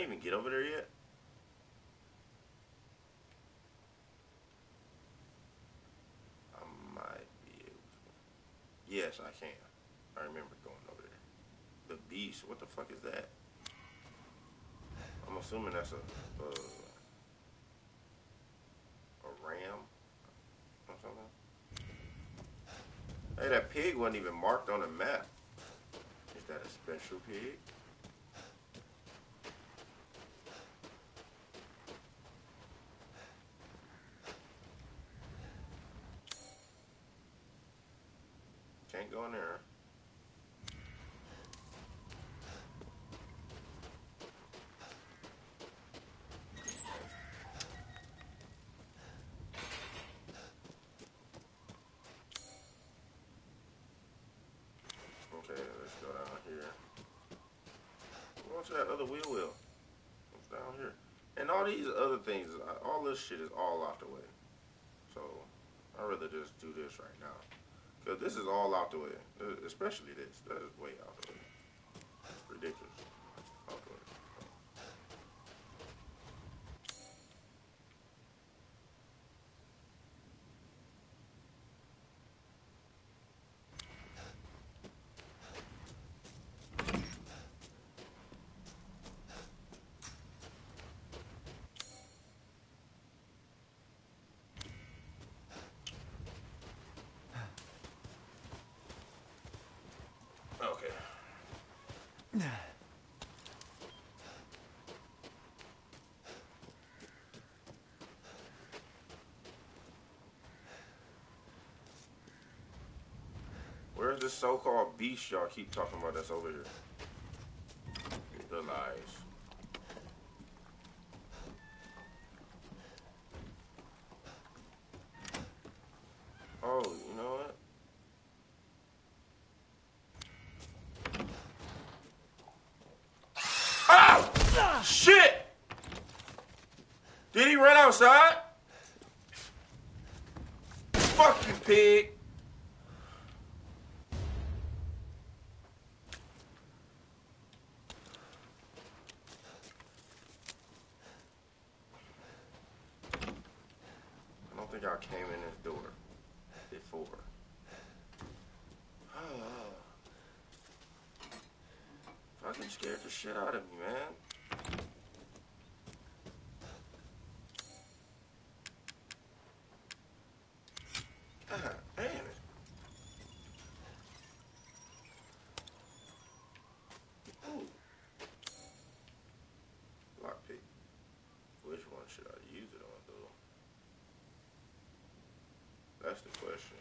I even get over there yet? I might be able to. Yes, I can. I remember going over there. The beast. What the fuck is that? I'm assuming that's a a, a ram or something. Hey, that pig wasn't even marked on the map. Is that a special pig? Can't go in there. Okay, let's go down here. What's that other wheel wheel? What's down here? And all these other things, all this shit is all out the way. So I'd rather just do this right now. Because this is all out the way. Especially this. That is way out the way. Ridiculous. Out the way. Okay. Where's this so-called beast y'all keep talking about that's over here? The lies. Oh, you know what? Ow! Shit! Did he run outside? Fuck you, pig. I don't think I came in this door before. Fucking scared the shit out of me, man. God damn it. Ooh. Lockpick. Which one should I use it on, though? That's the question.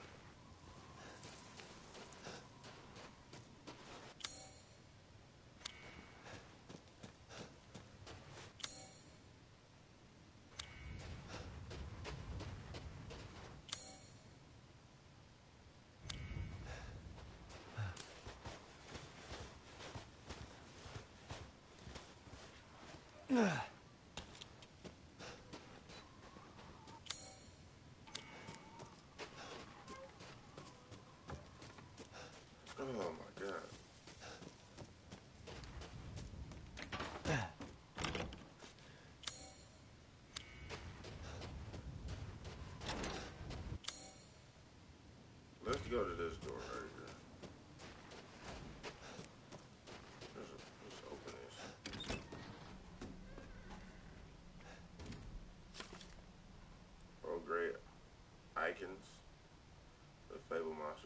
Let's go to this door right here. Let's, let's open this. Oh great icons. The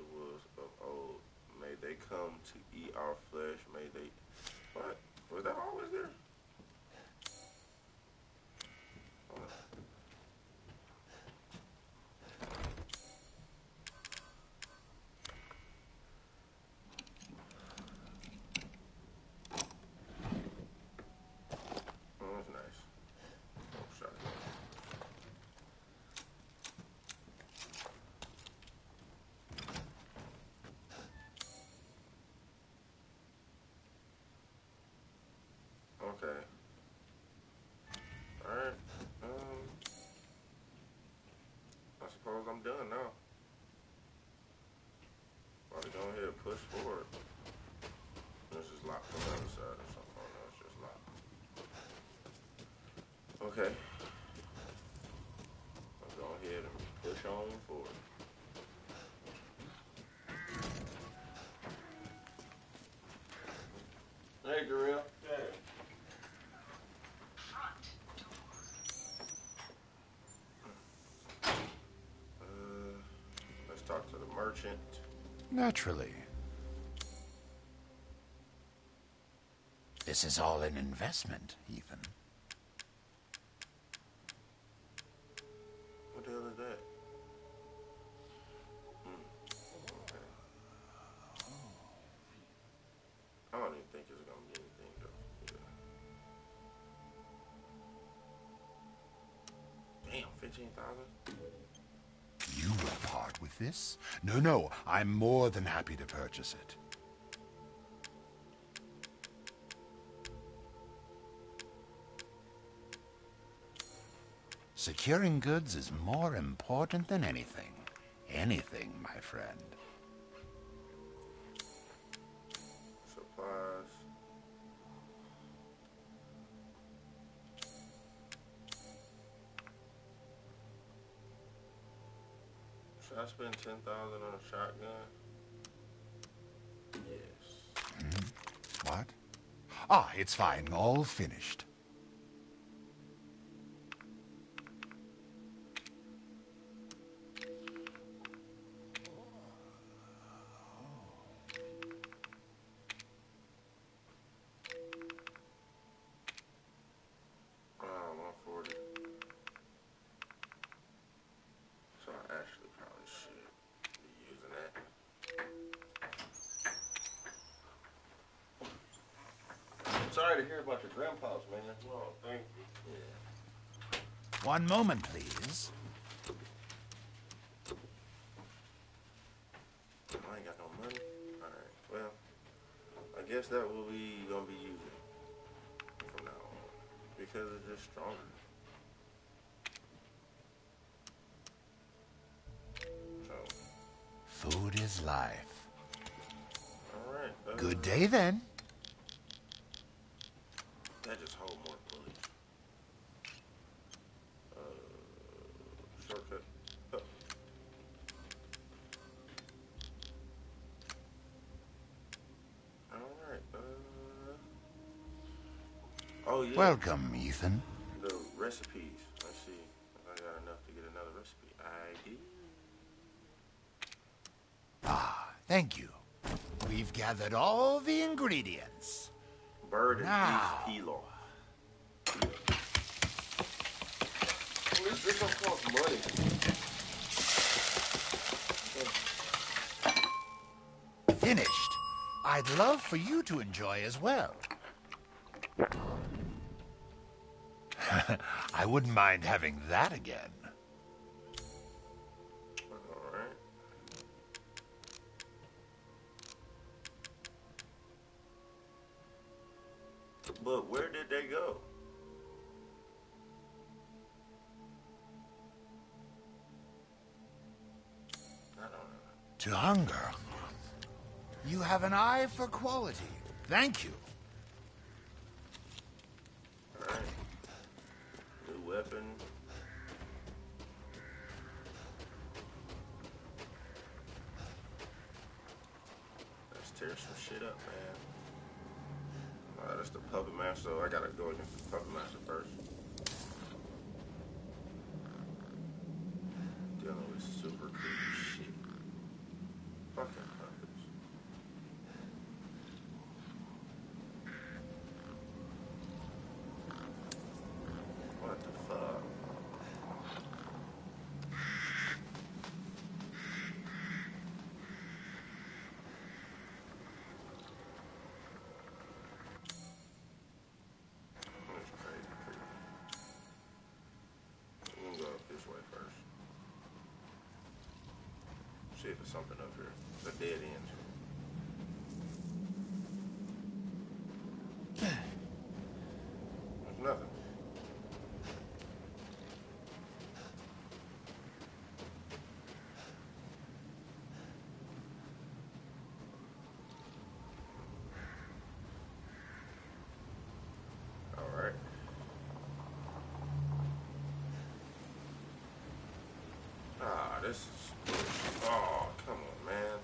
was of old. May they come to eat our flesh. May they. What? Was that always there? Hold on. Oh, that's nice. Oh, shotgun. Okay. Alright. Um I suppose I'm done now. Probably go ahead and push forward. This is locked from the other side or something. Oh no, just locked. Okay. I'll go ahead and push on forward. Hey, Gorilla. Hey. Uh, let's talk to the merchant. Naturally. This is all an investment, Ethan. No, no, I'm more than happy to purchase it. Securing goods is more important than anything. Anything, my friend. Should I spend ten thousand on a shotgun? Yes. What? Ah, it's fine. All finished. Oh, 140. So I actually probably should be using that. Sorry to hear about your grandpa's, man. Oh, thank you. Yeah. One moment, please. I ain't got no money. Alright, well, I guess that will be gonna be using from now on. Because it's just stronger. So, Food is life. alright. Uh, Good day then. That just hold more bullets. Uh, shortcut. Oh. Alright, uh. Oh, yeah. Welcome, Ethan. The recipes. Let's see if I got enough to get another recipe. I did. Ah, thank you. We've gathered all the ingredients. Bird and Now. beef. Well, this, this don't cost money. Finished. I'd love for you to enjoy as well. I wouldn't mind having that again. But where did they go? I don't know. To hunger. You have an eye for quality. Thank you. Alright. New weapon. Let's tear some shit up, man. Uh, that's the puppet master, so I gotta go against the puppet master first. Dealing with super creepy shit. Fucking puppets. What the fuck? That's crazy, crazy. We can go up this way first. If there's something up here. A dead end. There's nothing. All right. Ah, this is. Oh, come on, man.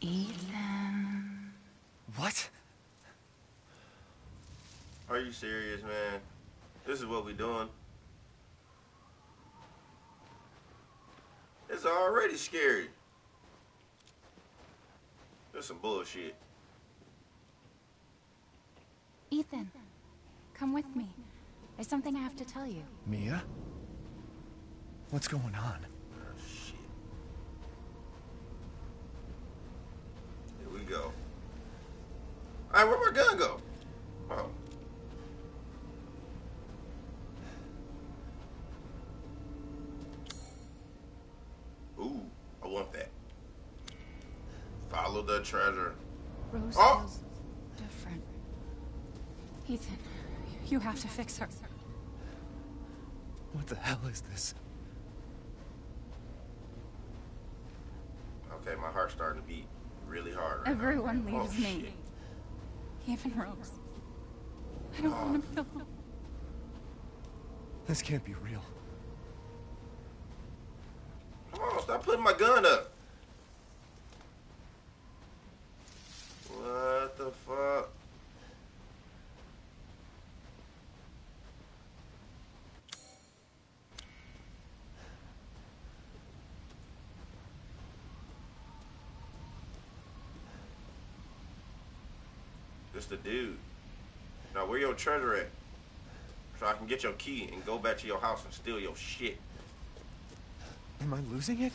Ethan. What? Are you serious, man? This is what we're doing. It's already scary. This some bullshit. Ethan, come with me. There's something I have to tell you. Mia? What's going on? Oh, shit. Here we go. Alright, where'd my gun go? Oh. Follow the treasure. Rose Oh! feels different. Ethan, you have to fix her. What the hell is this? Okay, my heart's starting to beat really hard. Right now. Everyone Oh, leaves me. shit. Even Rose. I don't Oh. want to kill her. This can't be real. Come on, stop putting my gun up. What the fuck? This the dude. Now where your treasure at? So I can get your key and go back to your house and steal your shit. Am I losing it?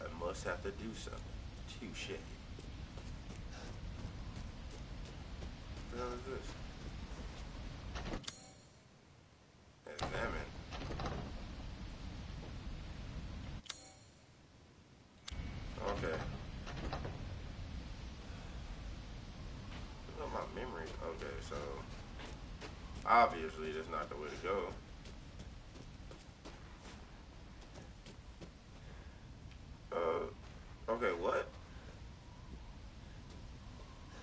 I must have to do something. Touche. What the hell is this? Examine. Okay. Look at my memory. Okay, so obviously that's not the way to go. Uh, okay, what?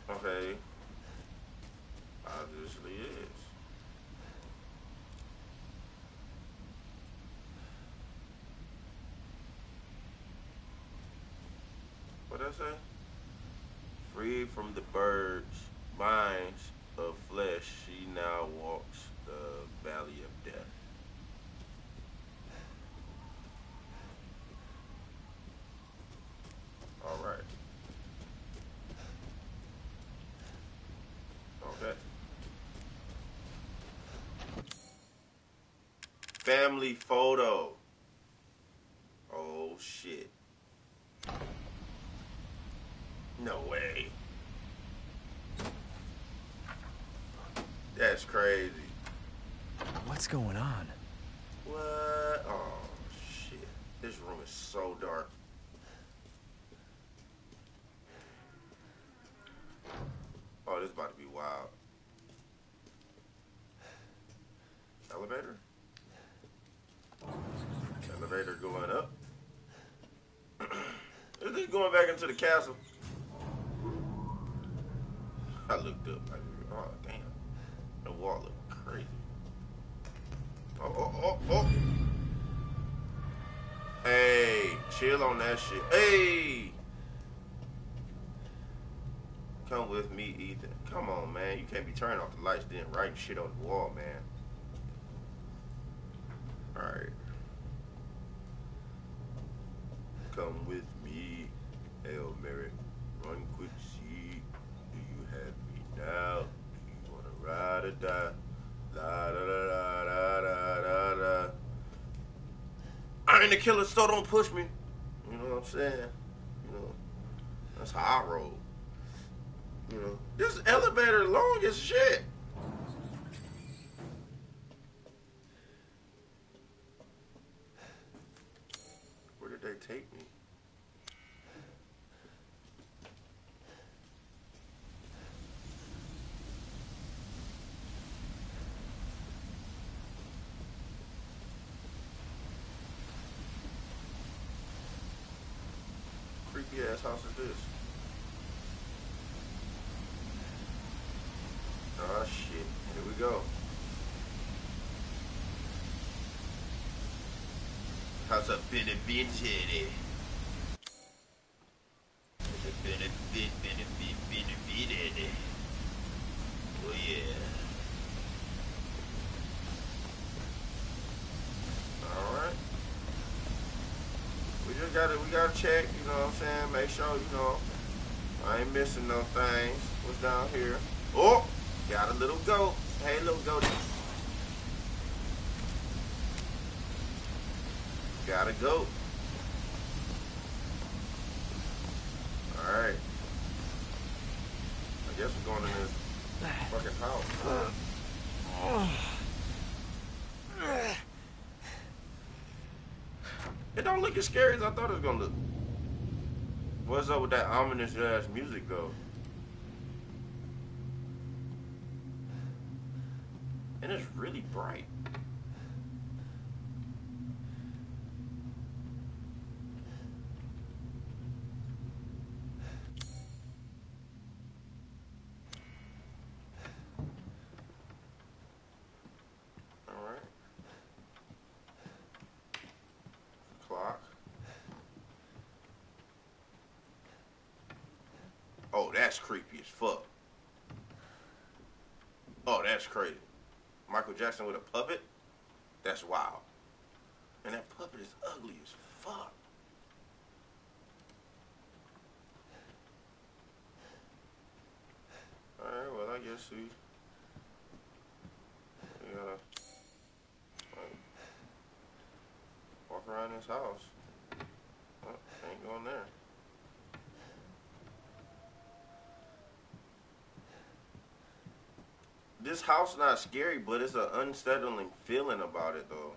Okay. Obviously it is. What I say? Free from the birds, minds of flesh, she now walks the valley of death. All right. Okay. Family photo. Oh shit. No way. That's crazy. What's going on? What? Oh shit. This room is so dark. Oh, this is about to be wild. Elevator? Elevator going up. Is this going back into the castle? That shit. Hey. Come with me, Ethan. Come on, man. You can't be turning off the lights then writing shit on the wall, man. Alright. Come with me, Hail Mary. Run quick, see. Do you have me now? Do you wanna ride or die? Da da da da da da da. I ain't the killer, so don't push me. I'm saying? You know, that's how I roll. You know, this elevator long as shit. Where did they take me? Freaky ass house is this? Oh shit. Here we go. House of Beneviento. Benefit, benefit, benefited. Oh yeah. Alright. We just gotta we gotta check, you know what I'm saying? Make sure, you know, I ain't missing no things. What's down here? Oh! Got a little goat. Hey little goatie. Got a goat. Alright. I guess we're going in this fucking house. It don't look as scary as I thought it was gonna look. What's up with that ominous ass music though? And it's really bright. Alright. Clock. Oh, that's creepy as fuck. Oh, crazy. Michael Jackson with a puppet? That's wild. And that puppet is ugly as fuck. Alright, well, I guess we, we gotta like, walk around this house. Oh, ain't going there. This house not scary, but it's an unsettling feeling about it though.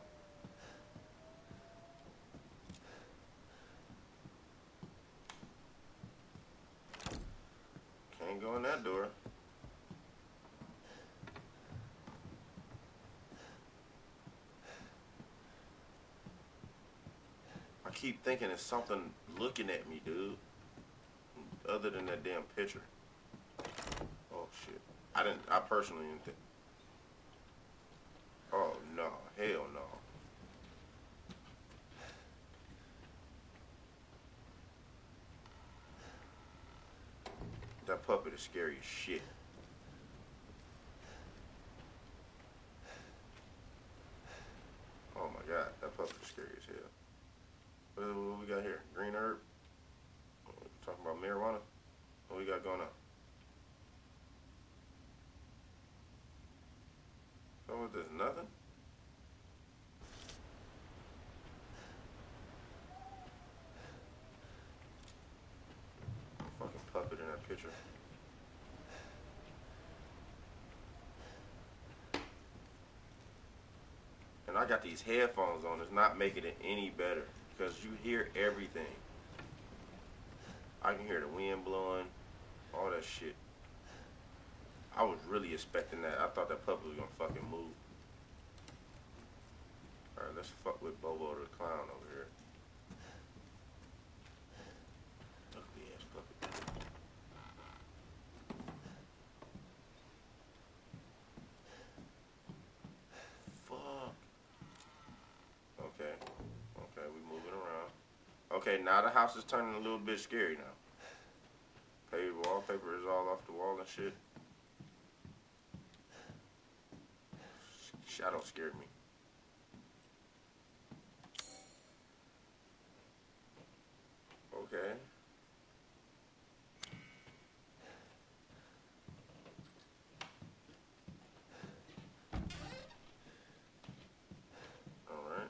Can't go in that door. I keep thinking it's something looking at me, dude. Other than that damn picture. I didn't. I personally didn't think. Oh no! Hell no! That puppet is scary as shit. Oh my god, that puppet is scary as hell. What, what we got here? Green herb. Talking about marijuana. What we got going on? So what, there's nothing? Fucking puppet in that picture. And I got these headphones on. It's not making it any better because you hear everything. I can hear the wind blowing, all that shit. I was really expecting that. I thought that puppet was gonna fucking move. Alright, let's fuck with Bobo the clown over here. Ugly ass puppet. Fuck. Okay. Okay, we moving around. Okay, now the house is turning a little bit scary now. Paper wallpaper is all off the wall and shit. Shadow scared me. Okay. Alright.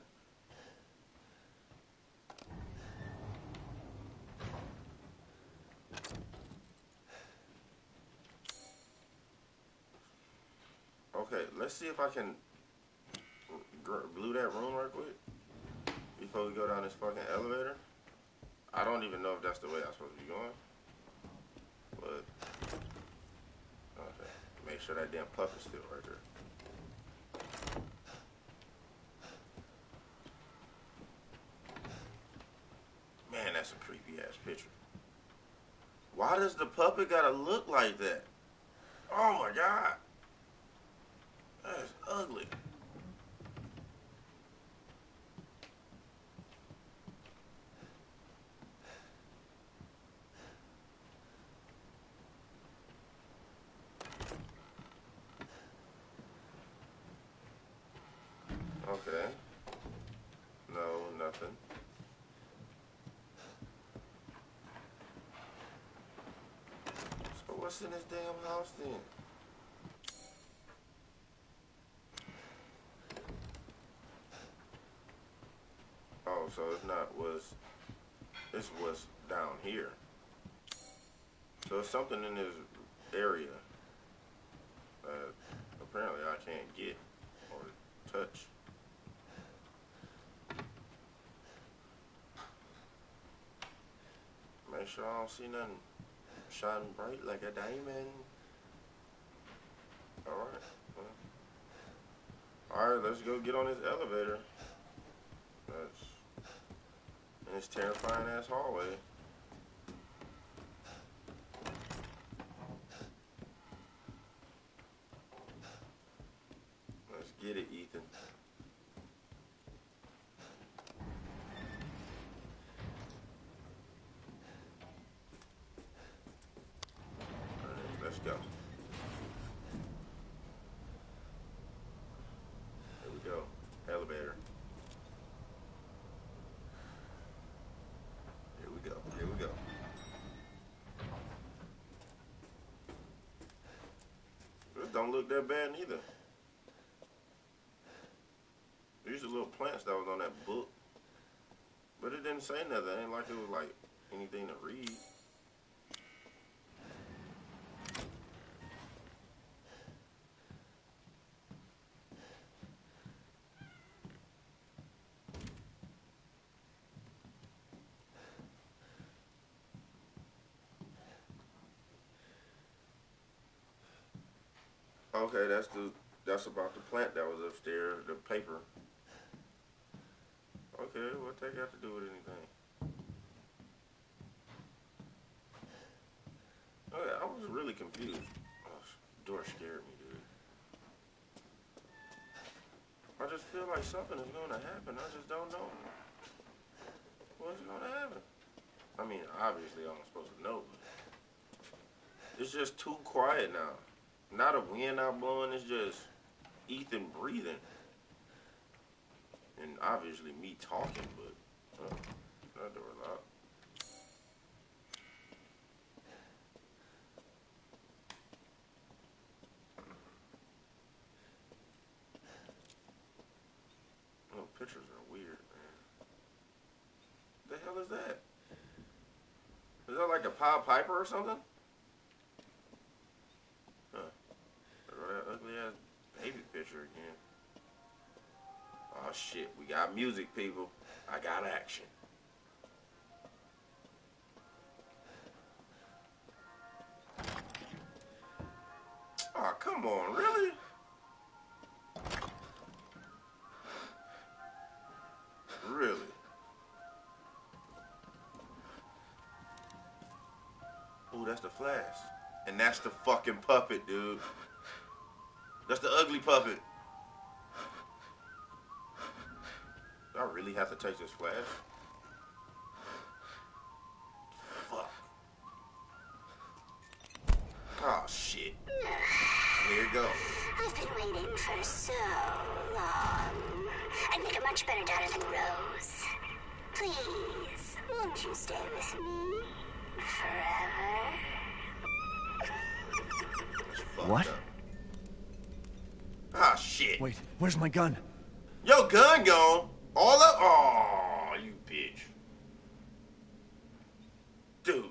Okay, let's see if I can glue that room right quick before we go down this fucking elevator. I don't even know if that's the way I'm supposed to be going. But okay, make sure that damn puppet's still right there. Man, that's a creepy ass picture. Why does the puppet gotta look like that? Oh my god. That is ugly. Okay. No, nothing. So what's in this damn house then? so it's not what's it's what's down here. So it's something in this area that apparently I can't get or touch. Make sure I don't see nothing shining bright like a diamond. Alright. Alright, let's go get on this elevator in this terrifying ass hallway. Let's get it, Ethan. Alright, let's go. Here we go. Elevator. Here we go. Here we go. This don't look that bad neither. These are little plants that was on that book. But it didn't say nothing. It ain't like it was like anything to read. Okay, that's the that's about the plant that was upstairs, the paper. Okay, what that got to do with anything? Oh, okay, I was really confused. Oh, door scared me, dude. I just feel like something is gonna happen. I just don't know. What's gonna happen? I mean, obviously I'm supposed to know, but it's just too quiet now. Not a wind out blowing, it's just Ethan breathing. And obviously me talking, but uh, that door locked. Oh, pictures are weird, man. The hell is that? Is that like a Pied Piper or something? Huh. Or that ugly ass baby picture again. Oh shit, we got music, people. I got action. Oh, come on, really? Really? Ooh, that's the flash. And that's the fucking puppet, dude. That's the ugly puppet. Do I really have to take this flash? Fuck. Oh shit. Here it go. I've been waiting for so long. I'd make a much better daughter than Rose. Please, won't you stay with me forever? It's fucked What? Wait, where's my gun? Yo, gun gone. All up. Oh, you bitch. Dude,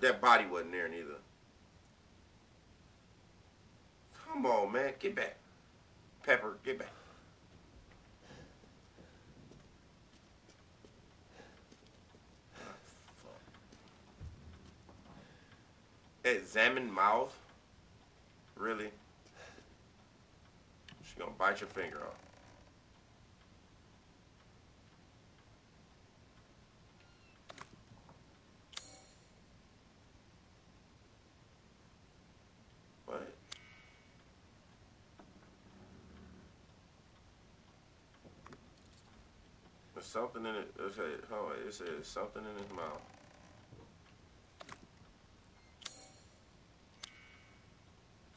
that body wasn't there neither. Come on, man. Get back. Pepper, get back. Examine mouth? Really? She's gonna bite your finger off. What? There's something in it. Says, hold on, it says something in his mouth.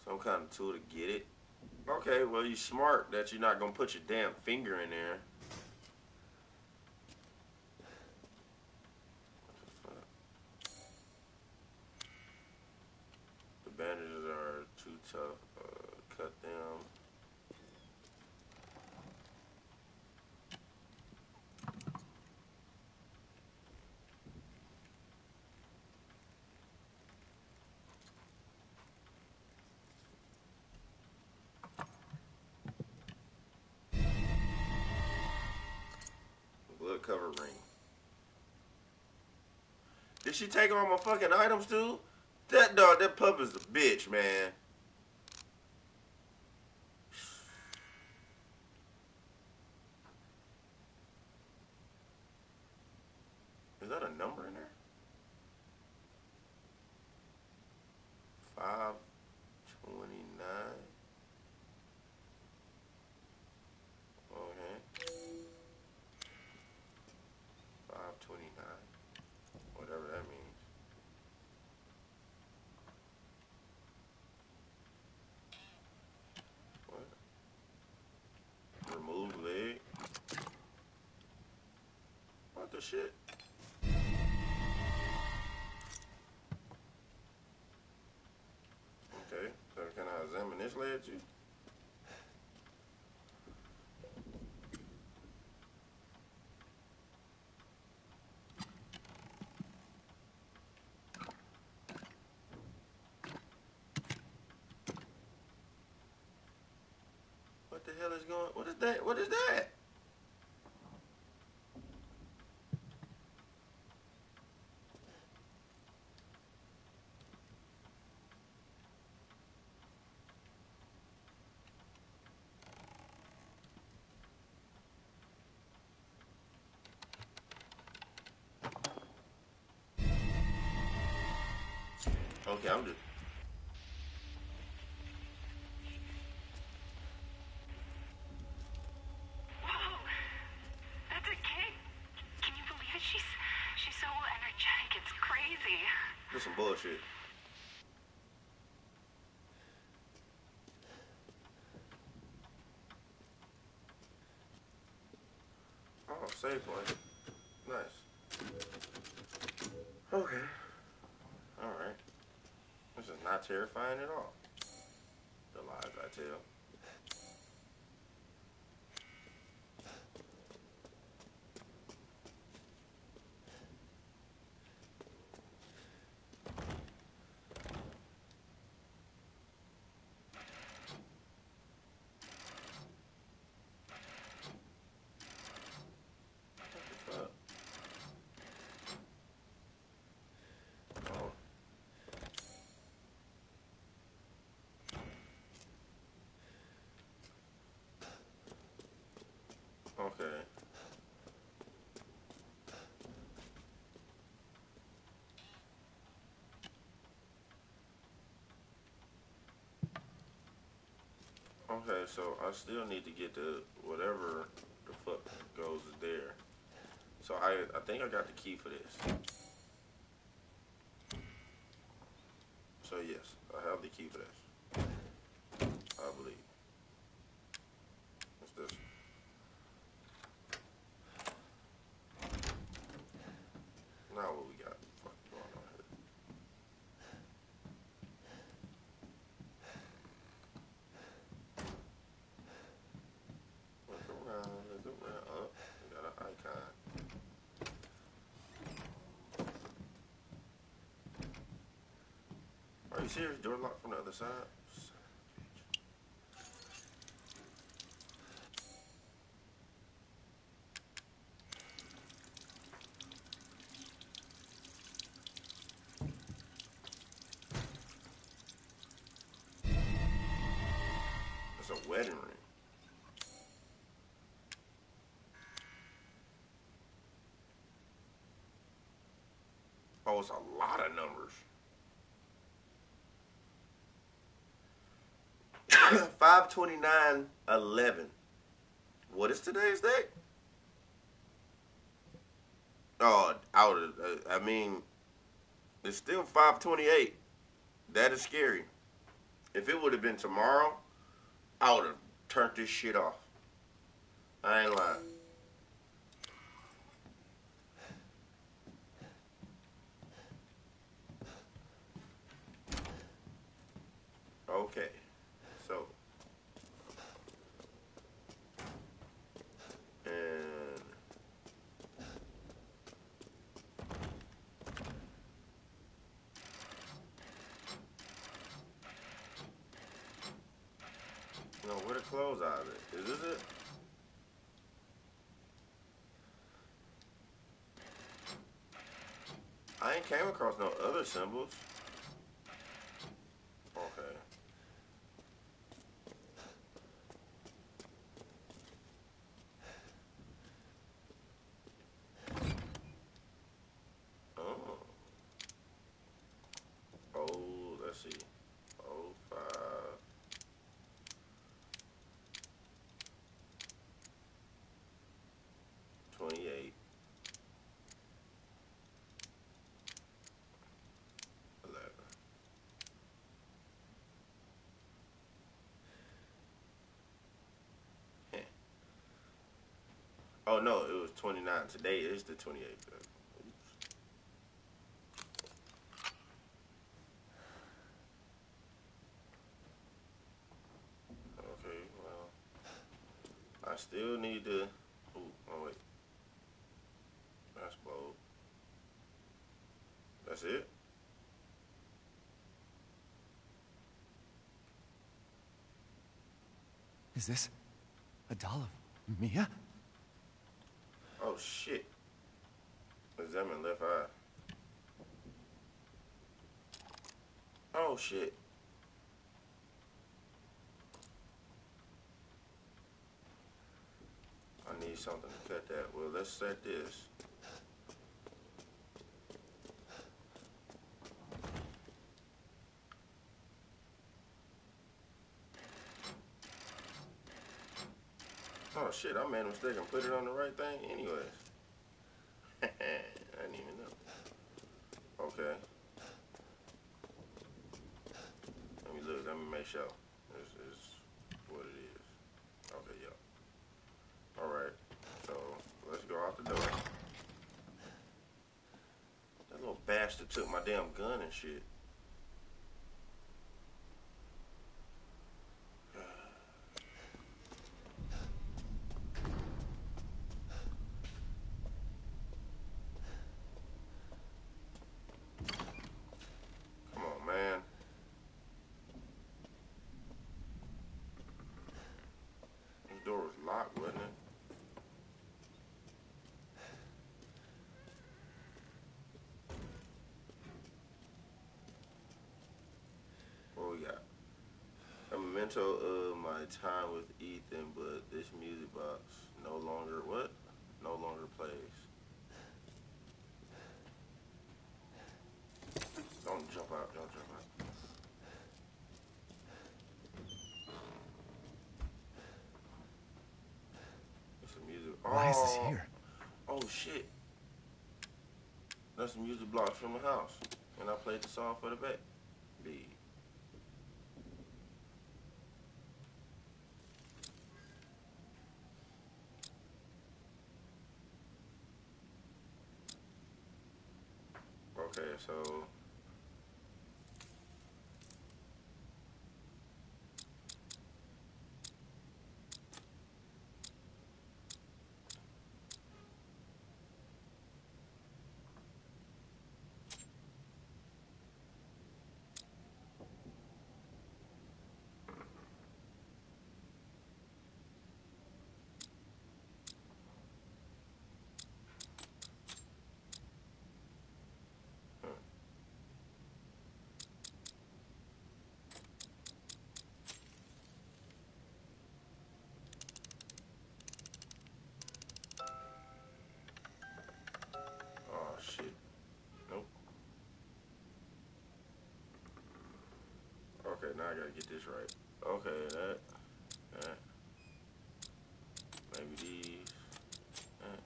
Some kind of tool to get it. Okay, well, you smart that you're not gonna put your damn finger in there. Did she take all my fucking items too? That dog, that pup is a bitch, man. Is that a number in there? Five twenty nine. Okay. Five twenty nine. Whatever that means. What? Remove leg. What the shit? Okay, so can I examine this leg too? What the hell is going? What is that? What is that? Oh, save point. Nice. Okay. Alright. This is not terrifying at all. The lies I tell. What the fuck? Oh. Okay. Okay, so I still need to get the whatever the fuck goes there. So I I think I got the key for this. So yes, I have the key for this. I believe. What's this? Now what we got fuck going on here? Look around, look around. Oh, we got an icon. Are you serious? Door locked from the other side? 529.11. What is today's date? Oh, out of, uh, I mean, it's still 528. That is scary. If it would have been tomorrow, I would have turned this shit off. I ain't lying. Across no other symbols. Okay. Oh. Oh, let's see. Oh, five. Twenty-eight. Eleven. Heh. Oh no, it was twenty-nine. Today is the twenty-eighth. Okay, well, I still need to. Oh wait, that's bold. That's it. Is this a doll of Mia? Shit. Examine left eye. Oh shit. I need something to cut that. Well, let's set this. Oh shit, I made a mistake and put it on the right thing anyways. I didn't even know. Okay. Let me look, let me make sure. This is what it is. Okay, yeah. Alright, so let's go out the door. That little bastard took my damn gun and shit. Come on, man. This door was locked, wasn't it? What we got? Memento of uh, my time with Ethan, but this music box no longer what? No longer plays. Don't jump out, don't jump out. It's some music. Why is this Oh, here? Oh shit. That's some music blocks from the house. And I played the song for the back. B. Okay, so Oh shit. Nope. Okay, now I gotta get this right. Okay, that, that. Maybe these. That.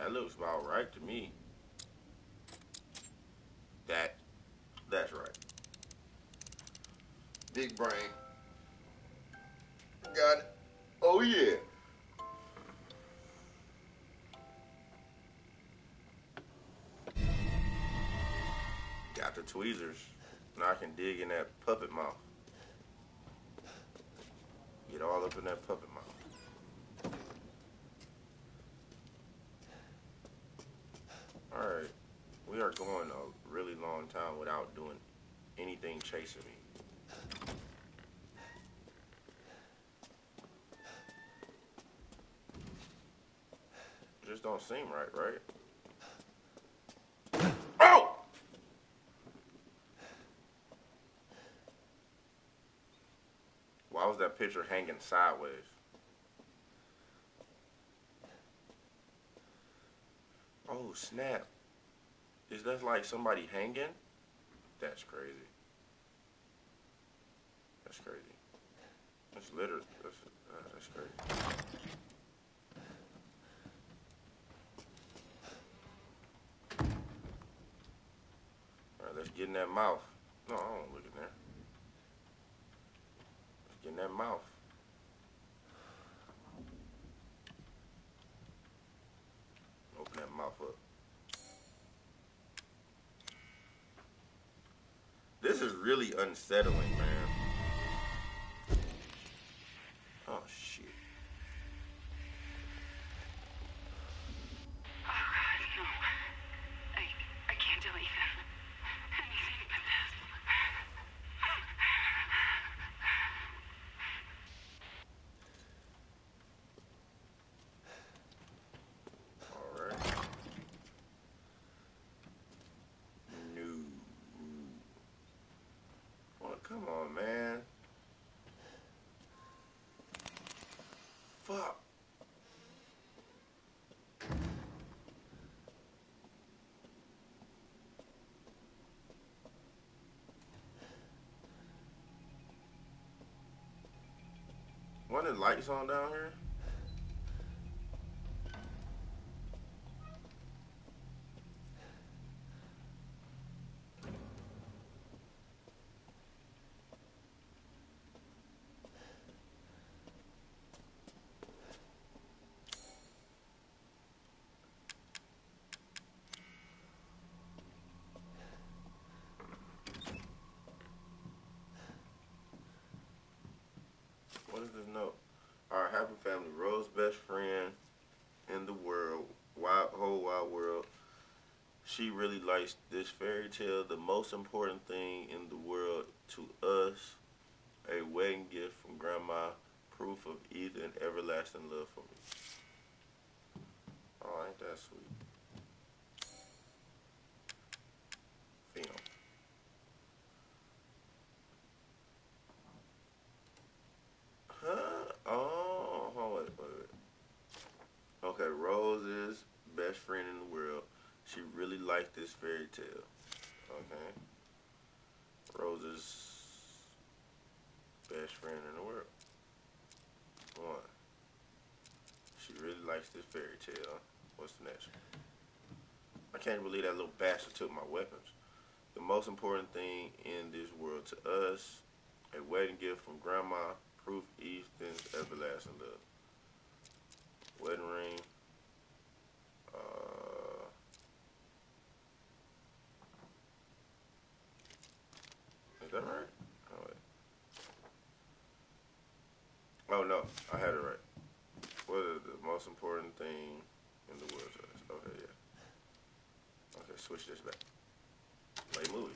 That looks about right to me. That, that's right. Big brain. Now I can dig in that puppet mouth. Get all up in that puppet mouth. Alright. We are going a really long time without doing anything chasing me. Just don't seem right, right? that picture hanging sideways. Oh snap! Is that like somebody hanging? That's crazy. That's crazy. That's literally that's uh, that's crazy. All right, let's get in that mouth. No, I don't wanna look in there. Let's get in that mouth. Open that mouth up. This is really unsettling, man. Oh shit. Oh God, no. I I can't do Ethan. Anything but this. Alright. No. Well, come on, man. Fuck. One of the lights on down here? What is this note? Our happy family, Rose best friend in the world, wide, whole wide world. She really likes this fairy tale. The most important thing in the world to us, a wedding gift from grandma, proof of Ethan everlasting love for me. Oh, ain't that sweet? Film. Huh? Oh, hold wait, wait, wait. Okay, Rose is best friend in the world. She really liked this fairy tale. Okay. Rose's best friend in the world. One. She really likes this fairy tale. What's the next one? I can't believe that little bastard took my weapons. The most important thing in this world to us, a wedding gift from grandma, proof Ethan's everlasting love. Wedding ring. Uh, is that right? Oh, wait. oh no, I had it right. What is the most important thing in the world to us? Okay, yeah. Okay, switch this back. Play movie.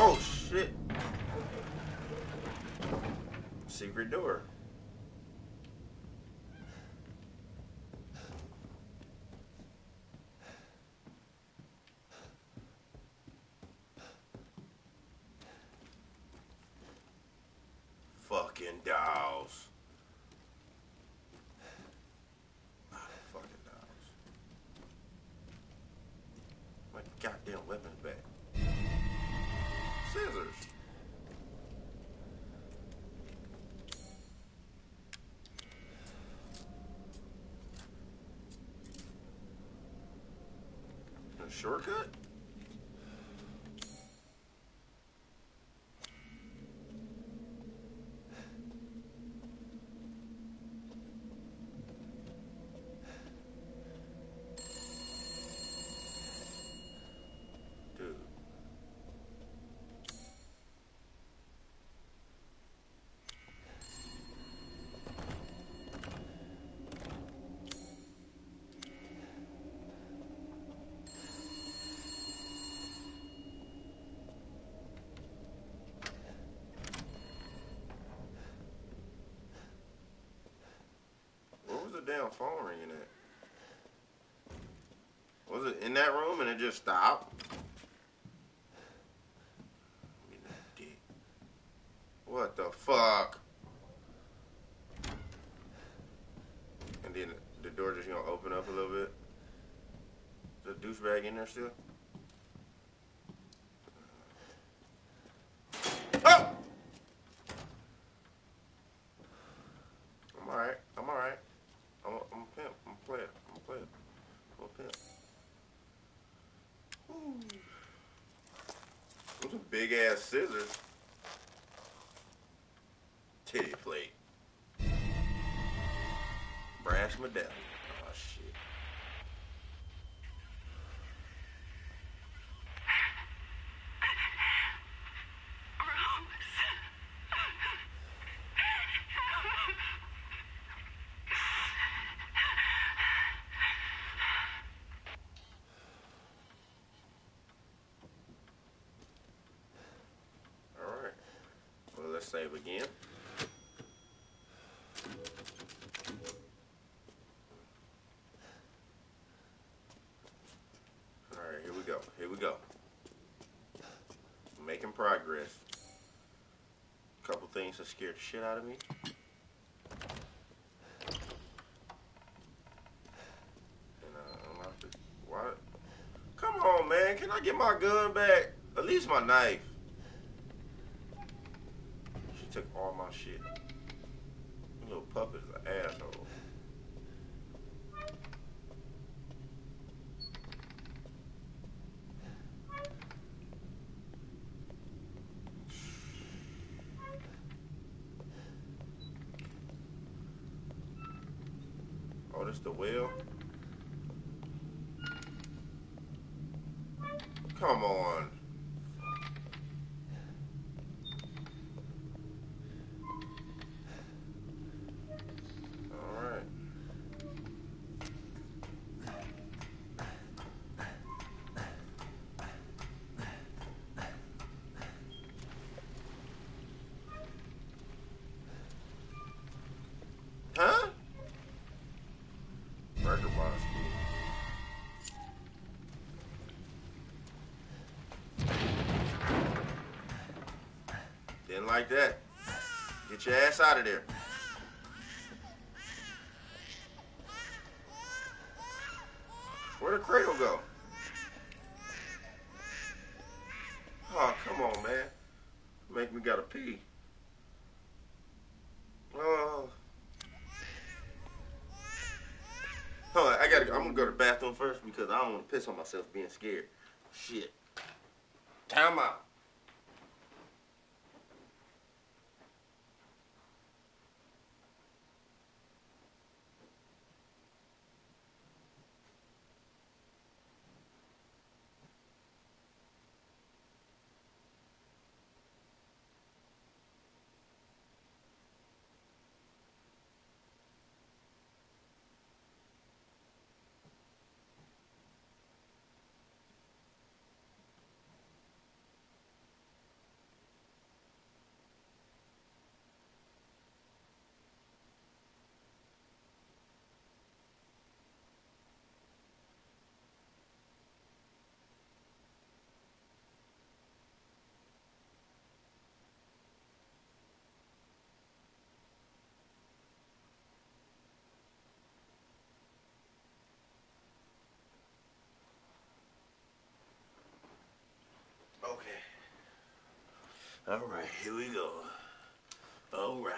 Oh shit. Secret door. Fucking dolls. Shortcut? Dude. Ringing at? Was it in that room and it just stopped? What the fuck? And then the door just gonna open up a little bit. The douchebag in there still? Oh! I'm alright. I'm alright. I'm a, I'm a pimp. I'm a player. I'm a player. I'm a pimp. Ooh. Those are big ass scissors. Let's save again. Alright, here we go. Here we go. Making progress. A Couple things that scared the shit out of me. And, uh? Come on, man. Can I get my gun back? At least my knife. She took all my shit. You little puppet's like that. Get your ass out of there. Where'd the cradle go? Oh, come on, man. Make me gotta pee. Oh. Hold on, I gotta. I'm gonna go to the bathroom first because I don't want to piss on myself being scared. Shit. Time out. Okay. All right, here we go. All right.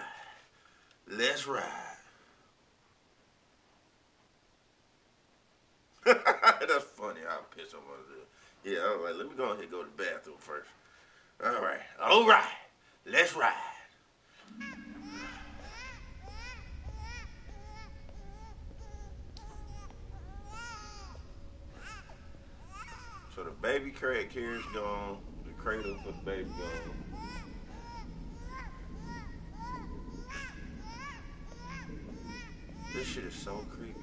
Let's ride. That's funny how I piss on myself. Yeah, all right, let me go ahead and go to the bathroom first. All right. All right. Let's ride. So the baby carrot carrot's gone. The cradle for the baby gone. Shit is so creepy.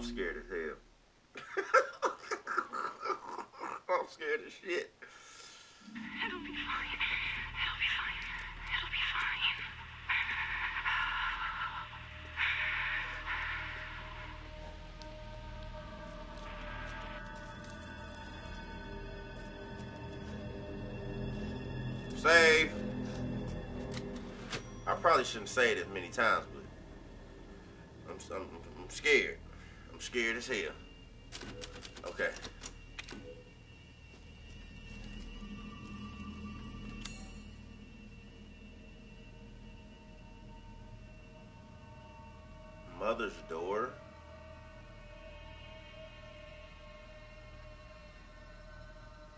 I'm scared as hell. I'm scared as shit. It'll be fine. It'll be fine. It'll be fine. Save. I probably shouldn't say it as many times, but I'm, I'm, I'm scared. I'm scared as hell. Okay. Mother's door.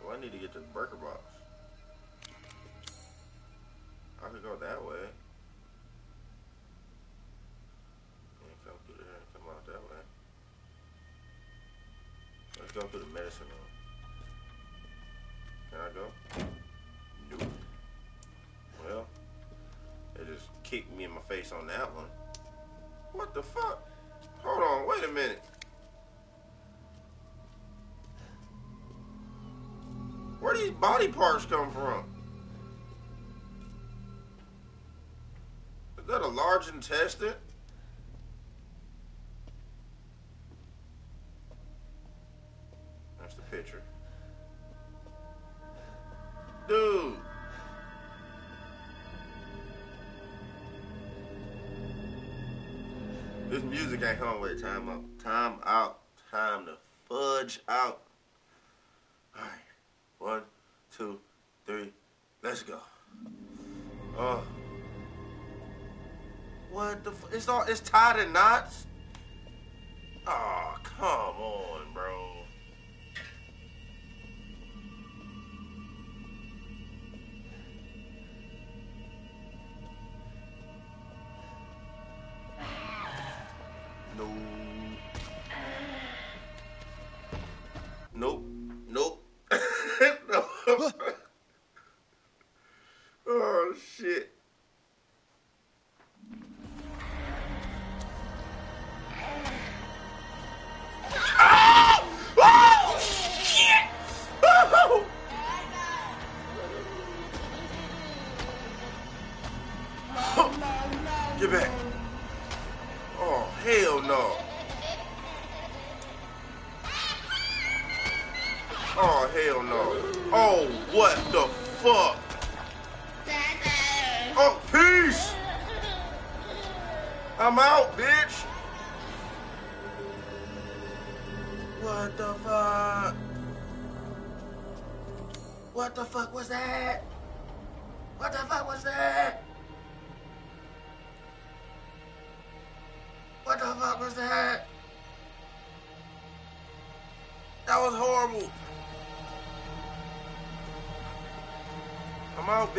Well, I need to get to the burger box. Kicked me in my face on that one. What the fuck? Hold on, wait a minute. Where these body parts come from? Is that a large intestine? Time out. Time out. Time to fudge out. Alright. One, two, three. Let's go. Oh. What the? F- it's all. It's tied in knots.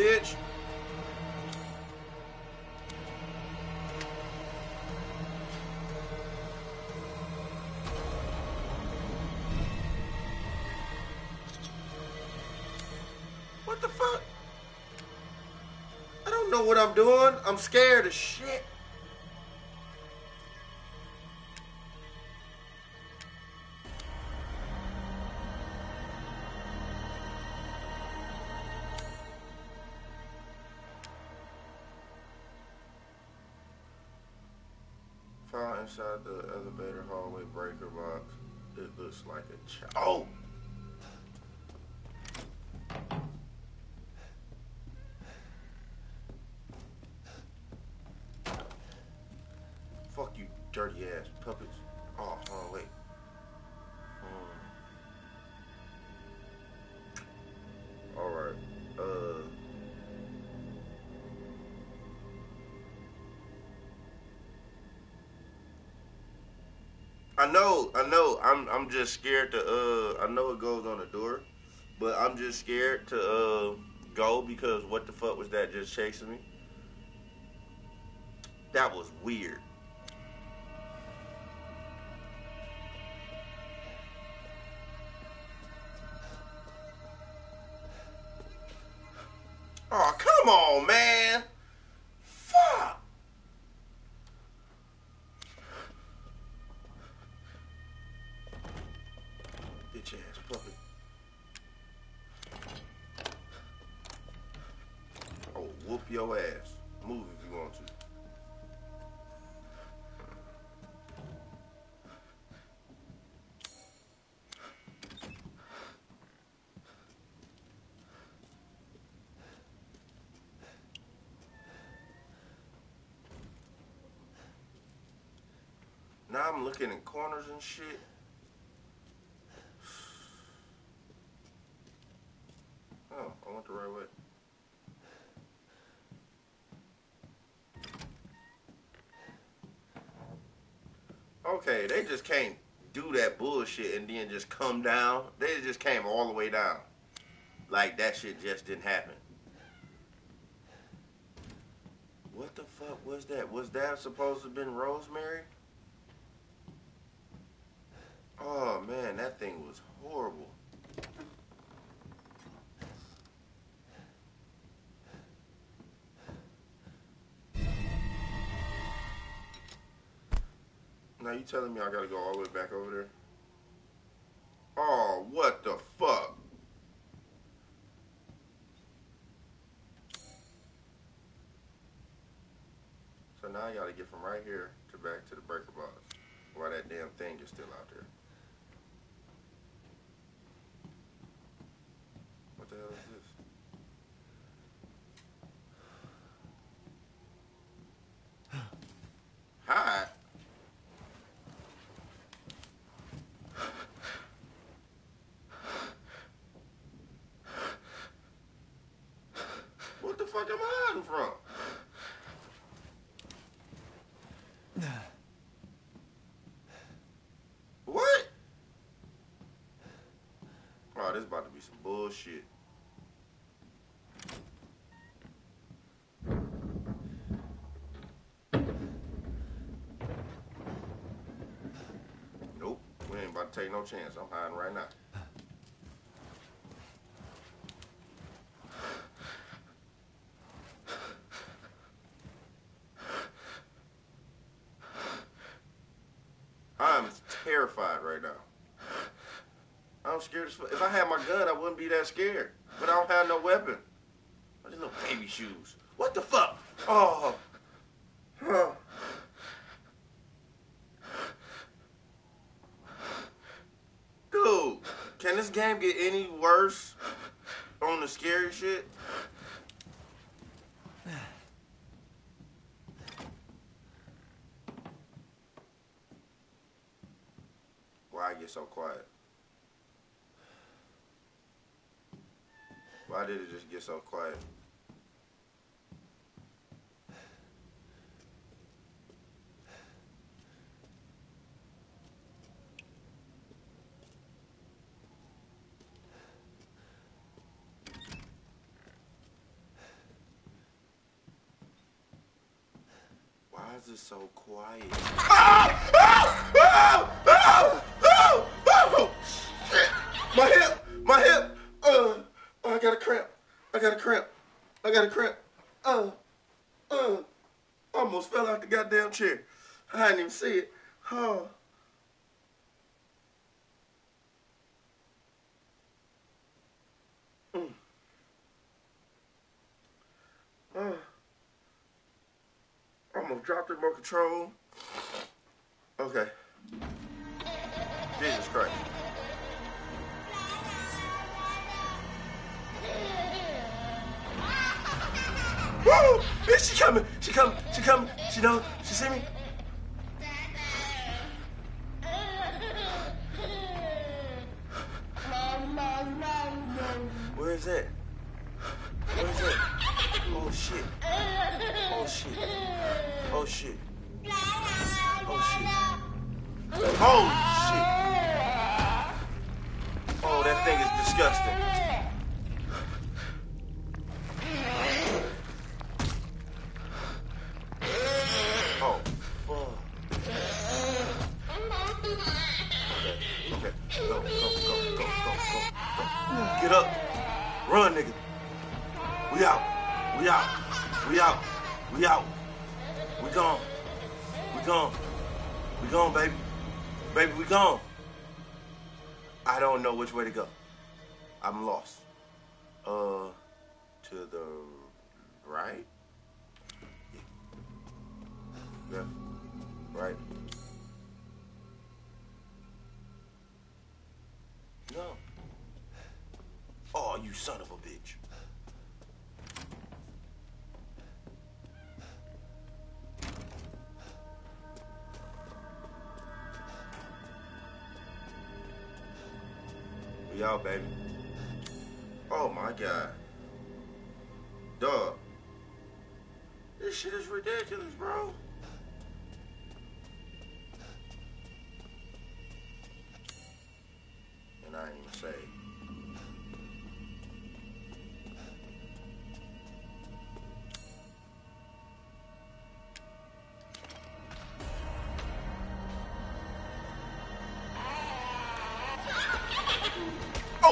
Bitch. What the fuck? I don't know what I'm doing. I'm scared as shit. The elevator hallway breaker box. It looks like a child. Oh! I know, I know. I'm, I'm just scared to. Uh, I know it goes on the door, but I'm just scared to uh go because what the fuck was that just chasing me? That was weird. Oh, come on, man. I'm looking in corners and shit. Oh, I went the right way. Okay, they just can't do that bullshit and then just come down. They just came all the way down. Like that shit just didn't happen. What the fuck was that? Was that supposed to have been Rosemary? Oh man, that thing was horrible. Now you telling me I gotta go all the way back over there? Oh, what the fuck? So now I gotta get from right here to back to the breaker box while that damn thing is still out there. What the hell is this? Hi. What the fuck am I hiding from? What? This about to be some bullshit. Nope, we ain't about to take no chance. I'm hiding right now. I'm terrified right now. I'm scared as fuck. If I had my gun, I wouldn't be that scared. But I don't have no weapon. These little baby shoes. What the fuck? Oh. Huh. Dude, can this game get any worse on the scary shit? Why I get so quiet? So quiet? Why is it so quiet? Ah! Ah! Ah! Got a cramp. Uh, uh, almost fell out the goddamn chair. I didn't even see it. Oh. Mm. Uh. Almost dropped the remote control. Okay. Jesus Christ. Woo! Is she coming? She coming? She coming? She know? She see me? Where is it? Where is it? Oh shit. Oh shit. Oh shit. Oh shit. Oh shit. Oh, that thing is disgusting. out, baby. Oh my god. Dog. This shit is ridiculous, bro.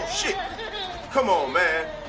Oh, shit. Come on, man.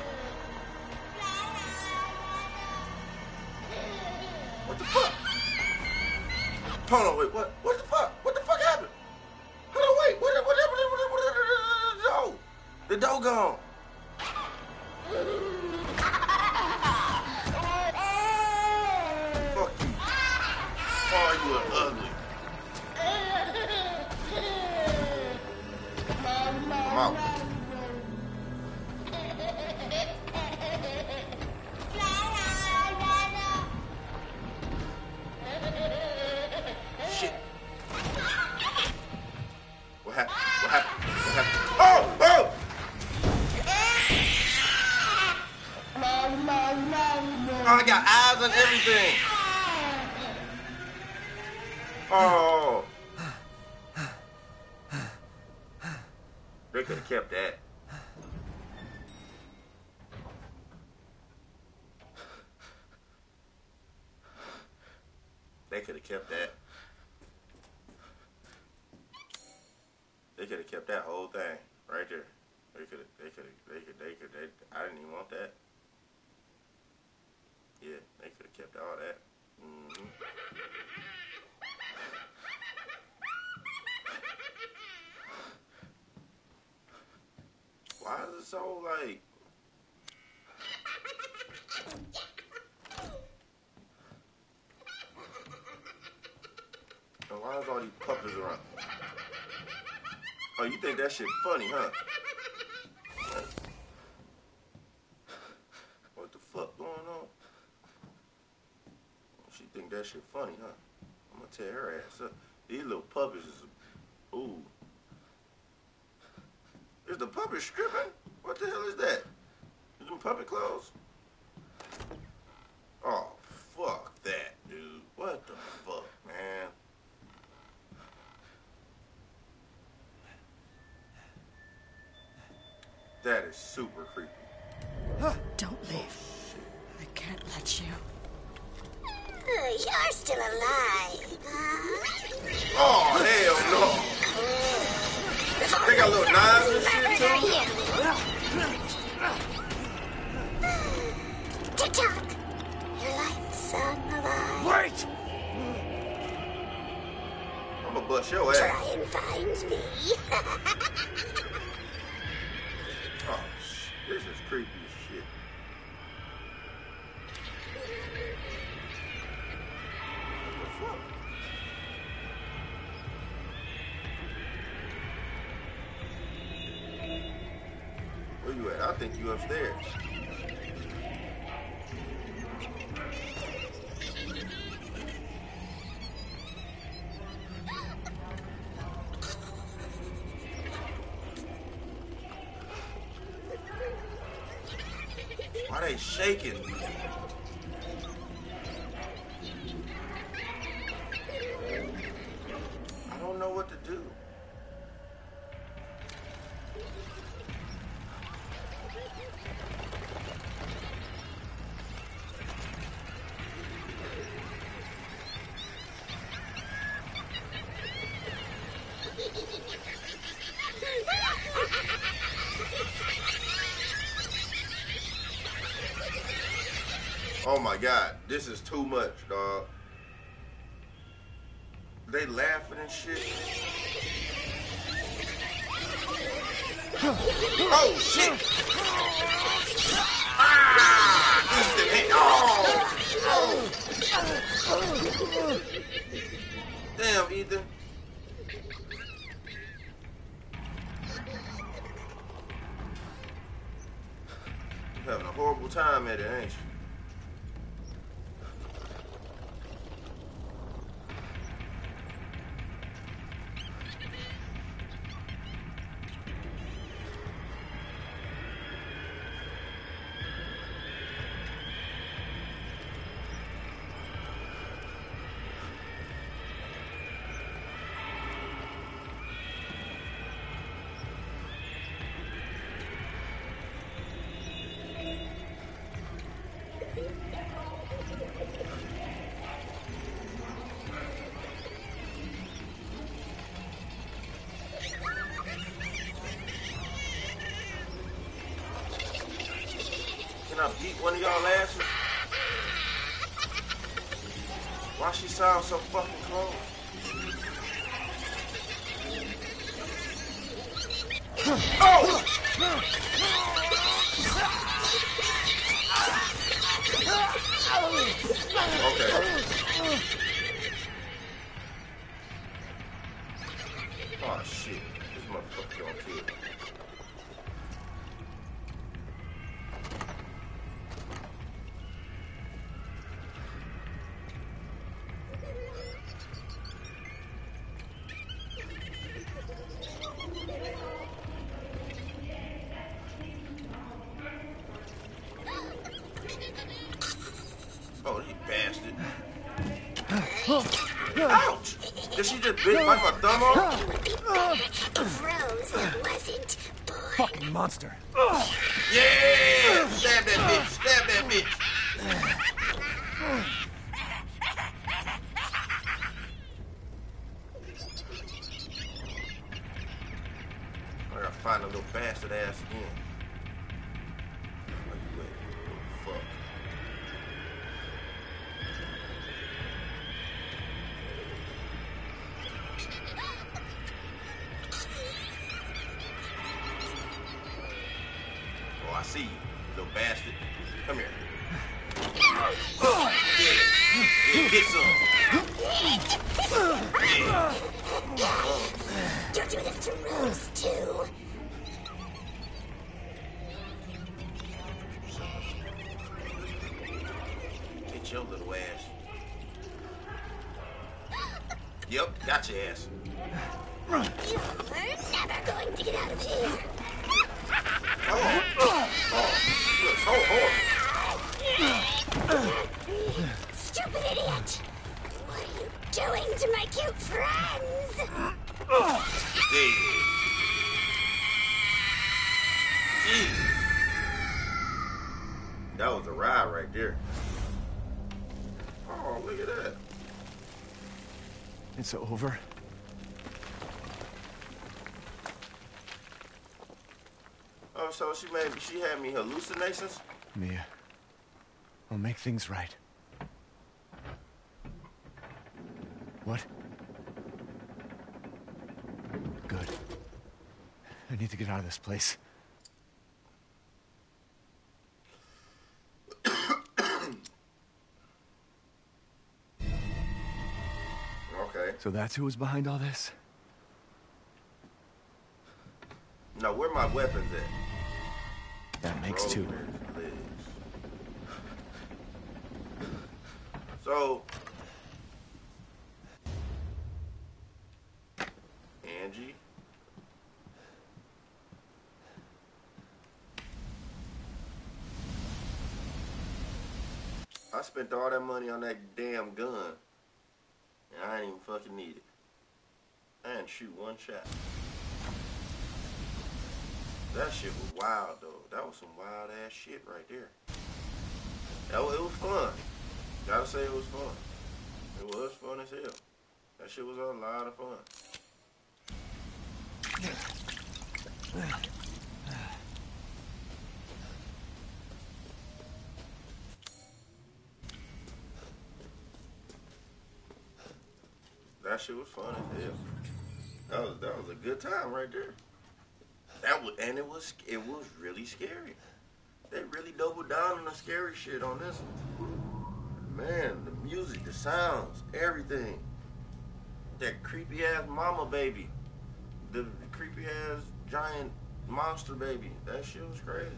all these puppies around? Oh, you think that shit funny, huh? What the fuck going on? She think that shit funny, huh? I'm gonna tear her ass up. These little puppies is, ooh. Is the puppet stripping? What the hell is that? Is them puppet clothes? you at? I think you upstairs. my God, this is too much, dog. One of y'all asses? Why she sound so fucking would be back if Rose wasn't born. Fucking monster. Yeah! She made she had me hallucinations? Mia. I'll make things right. What? Good. I need to get out of this place. Okay. So that's who was behind all this? Now where are my weapons at? That makes two. So Angie. I spent all that money on that damn gun. And I ain't even fucking need it. I didn't shoot one shot. That shit was wild though. That was some wild ass shit right there. That was, it was fun. Gotta say it was fun. It was fun as hell. That shit was a lot of fun. That shit was fun as hell. That was that was a good time right there. That was, and it was it was really scary. They really doubled down on the scary shit on this. Man, the music, the sounds, everything. That creepy ass mama baby, the creepy ass giant monster baby. That shit was crazy.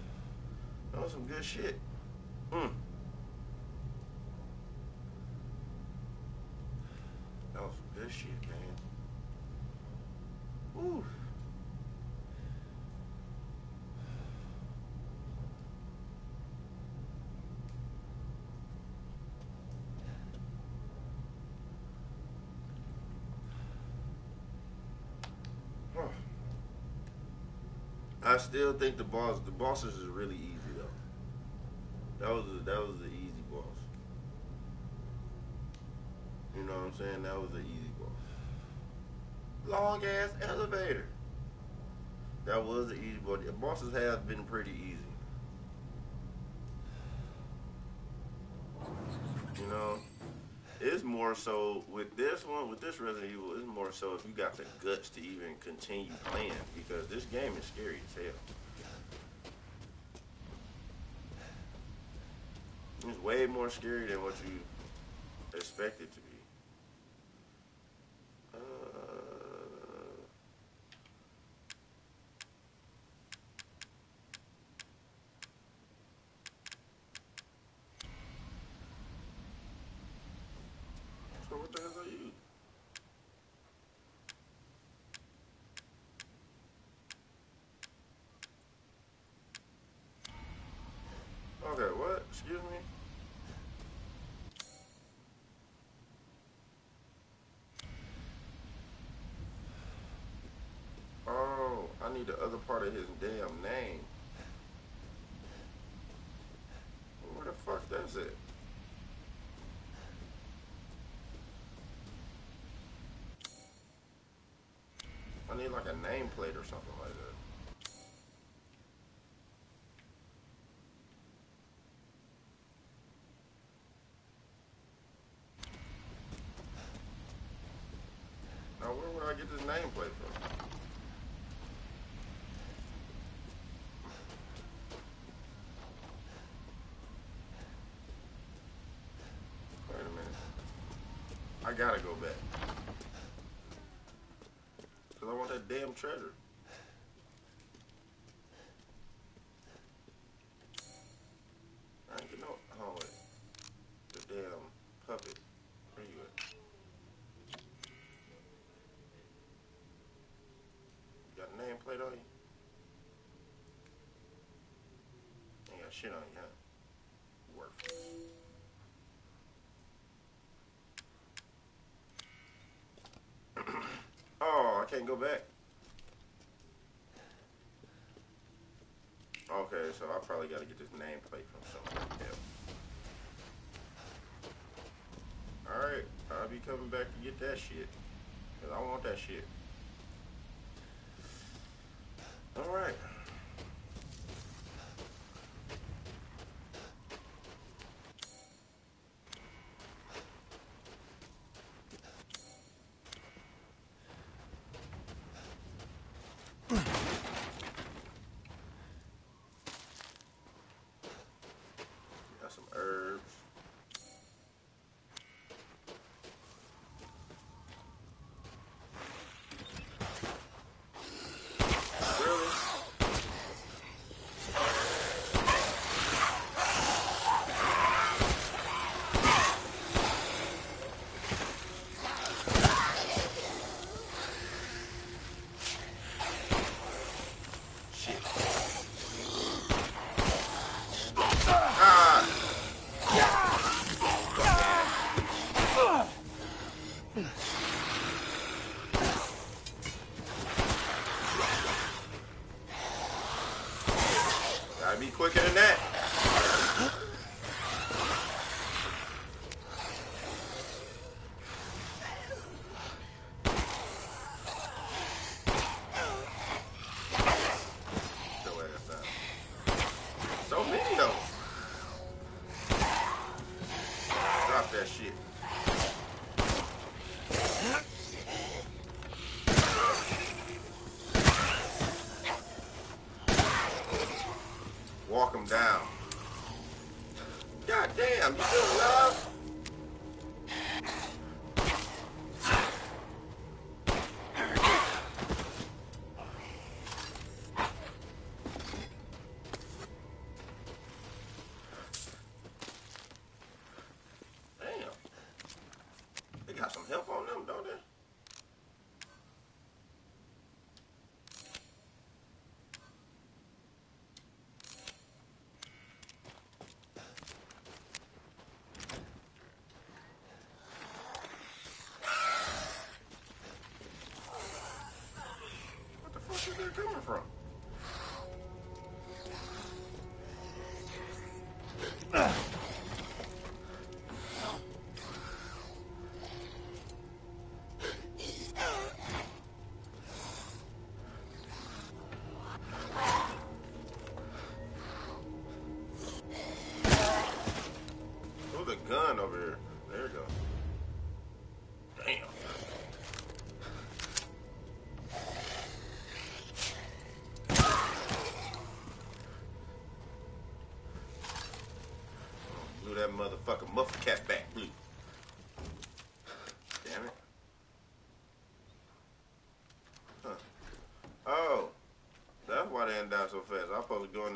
That was some good shit. Mm. That was some good shit, man. Woo. I still think the boss, the bosses is really easy though. That was a, that was the easy boss. You know what I'm saying? That was the easy boss. Long ass elevator. That was the easy boss. The bosses have been pretty easy. You know, it's more so with this one, with this Resident Evil, it's more so if you got the guts to even continue playing because this game is scary as hell. It's way more scary than what you expect it to be. Uh, so what the hell are you? Okay, what? Excuse me? Oh, I need the other part of his damn name. Where the fuck that's it? I need like a nameplate or something like that. Now, where would I get this nameplate? Wait a minute. I gotta go back. Because I want that damn treasure. I ain't get no. Oh, wait. The damn puppet. Where you at? You got a nameplate on you? Ain't got shit on you, huh? Oh, I can't go back. Okay, so I probably got to get this nameplate from somewhere else. Alright, I'll be coming back to get that shit. Because I want that shit. Alright. What the fuck is that coming from?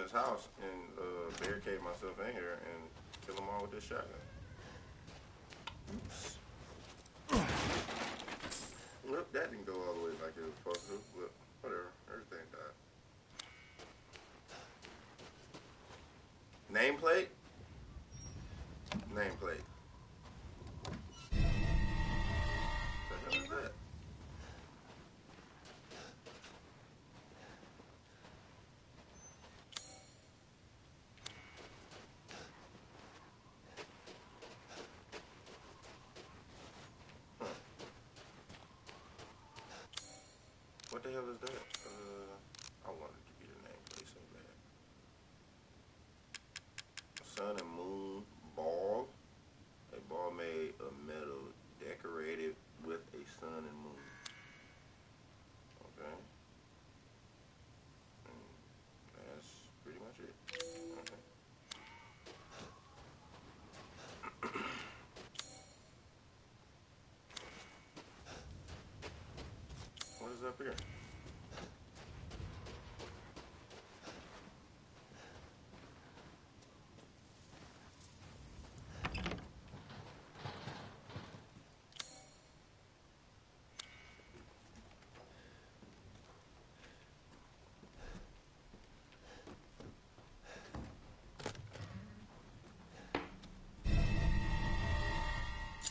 This house and uh, barricade myself in here and kill them all with this shotgun. Oops. Well, that didn't go all the way like it was supposed to, but whatever. Everything died. Nameplate. The hell is that? Uh, I wanted to be the nameplate so bad. Sun and moon ball. A ball made of metal decorated with a sun and moon. Okay. And that's pretty much it. Okay. What is up here?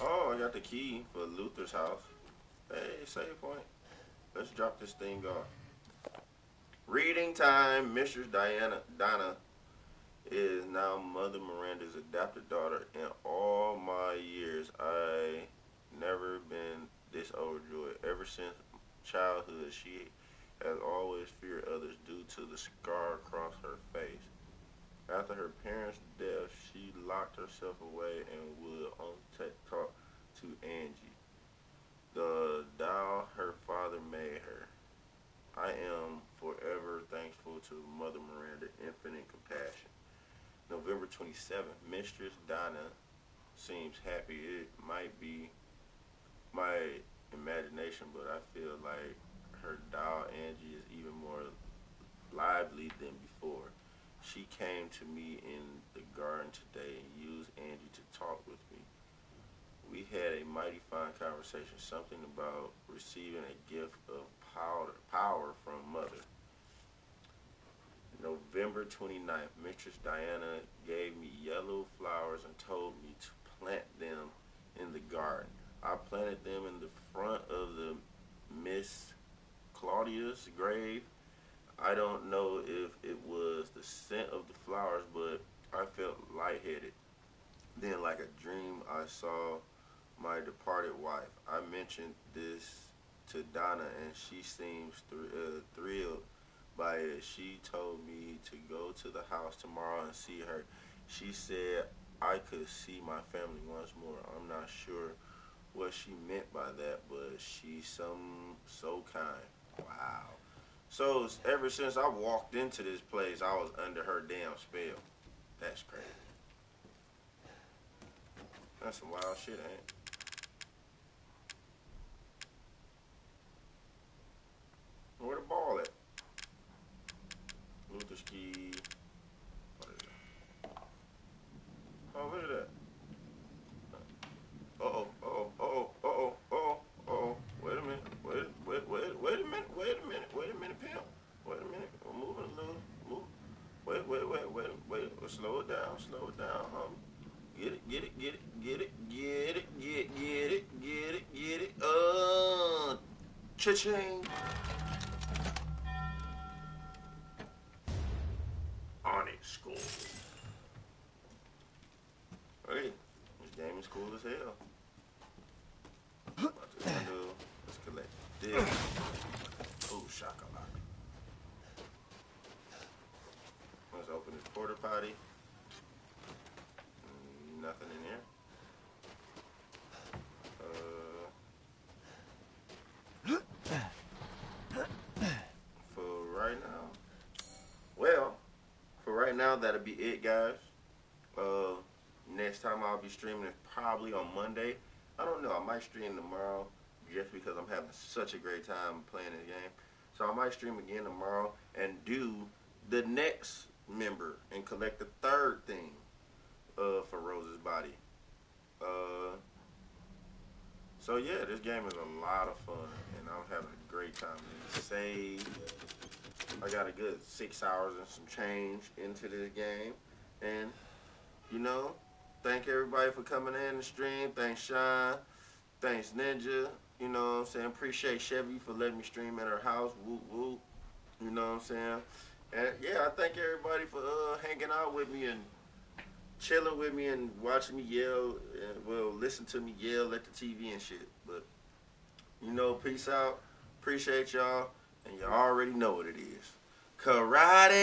Oh, I got the key for Luthier's house. Hey, save point. Let's drop this thing off. Reading time. Mistress Diana Donna is now Mother Miranda's adopted daughter. In all my years, I never been this overjoyed. Ever since childhood, she has always feared others due to the scar across her face. After her parents' death, she locked herself away and would ta- talk to Angie, the doll her father made her. I am forever thankful to Mother Miranda, infinite compassion. November 27th, Mistress Donna seems happy. It might be my imagination, but I feel like her doll Angie is even more lively than before. She came to me in the garden today and used Angie to talk with. We had a mighty fine conversation, something about receiving a gift of power, power from Mother. November 29th, Mistress Diana gave me yellow flowers and told me to plant them in the garden. I planted them in the front of the Miss Claudia's grave. I don't know if it was the scent of the flowers, but I felt lightheaded. Then, like a dream, I saw my departed wife. I mentioned this to Donna, and she seems thr- uh, thrilled by it. She told me to go to the house tomorrow and see her. She said I could see my family once more. I'm not sure what she meant by that, but she's some so kind. Wow. So ever since I walked into this place, I was under her damn spell. That's crazy. That's some wild shit, ain't it? Where the ball at? Luthier's key. What is? Oh, look at that. Oh, oh, oh, oh, oh, oh. Wait a minute. Wait, wait, wait, wait a minute. Wait a minute. Wait a minute, pimp. Wait a minute. We're moving a little. Move. Wait, wait, wait, wait, wait. Slow it down. Slow it down, homie. Get it, get it, get it, get it, get it, get, it, get it, get it, get it. Uh, cha-ching. Onyx School. Hey, this game is cool as hell. About to handle, let's collect this. Ooh, shakalaka. Let's open this porta potty. Mm, Nothing in here. Uh, for right now. Well, for right now, that'll be it, guys. Uh, next time I'll be streaming is probably on Monday. I don't know. I might stream tomorrow just because I'm having such a great time playing this game. So I might stream again tomorrow and do the next member and collect the third thing uh, for Rose's body. Uh, so yeah, this game is a lot of fun and I'm having a great time. Save. I got a good six hours and some change into this game. And, you know, thank everybody for coming in the stream. Thanks, Sean. Thanks, Ninja. You know what I'm saying? Appreciate Chevy for letting me stream at her house. Whoop, whoop. You know what I'm saying? And, yeah, I thank everybody for uh, hanging out with me and chilling with me and watching me yell. And, well, listen to me yell at the TV and shit. But, you know, peace out. Appreciate y'all. And you already know what it is. Karate!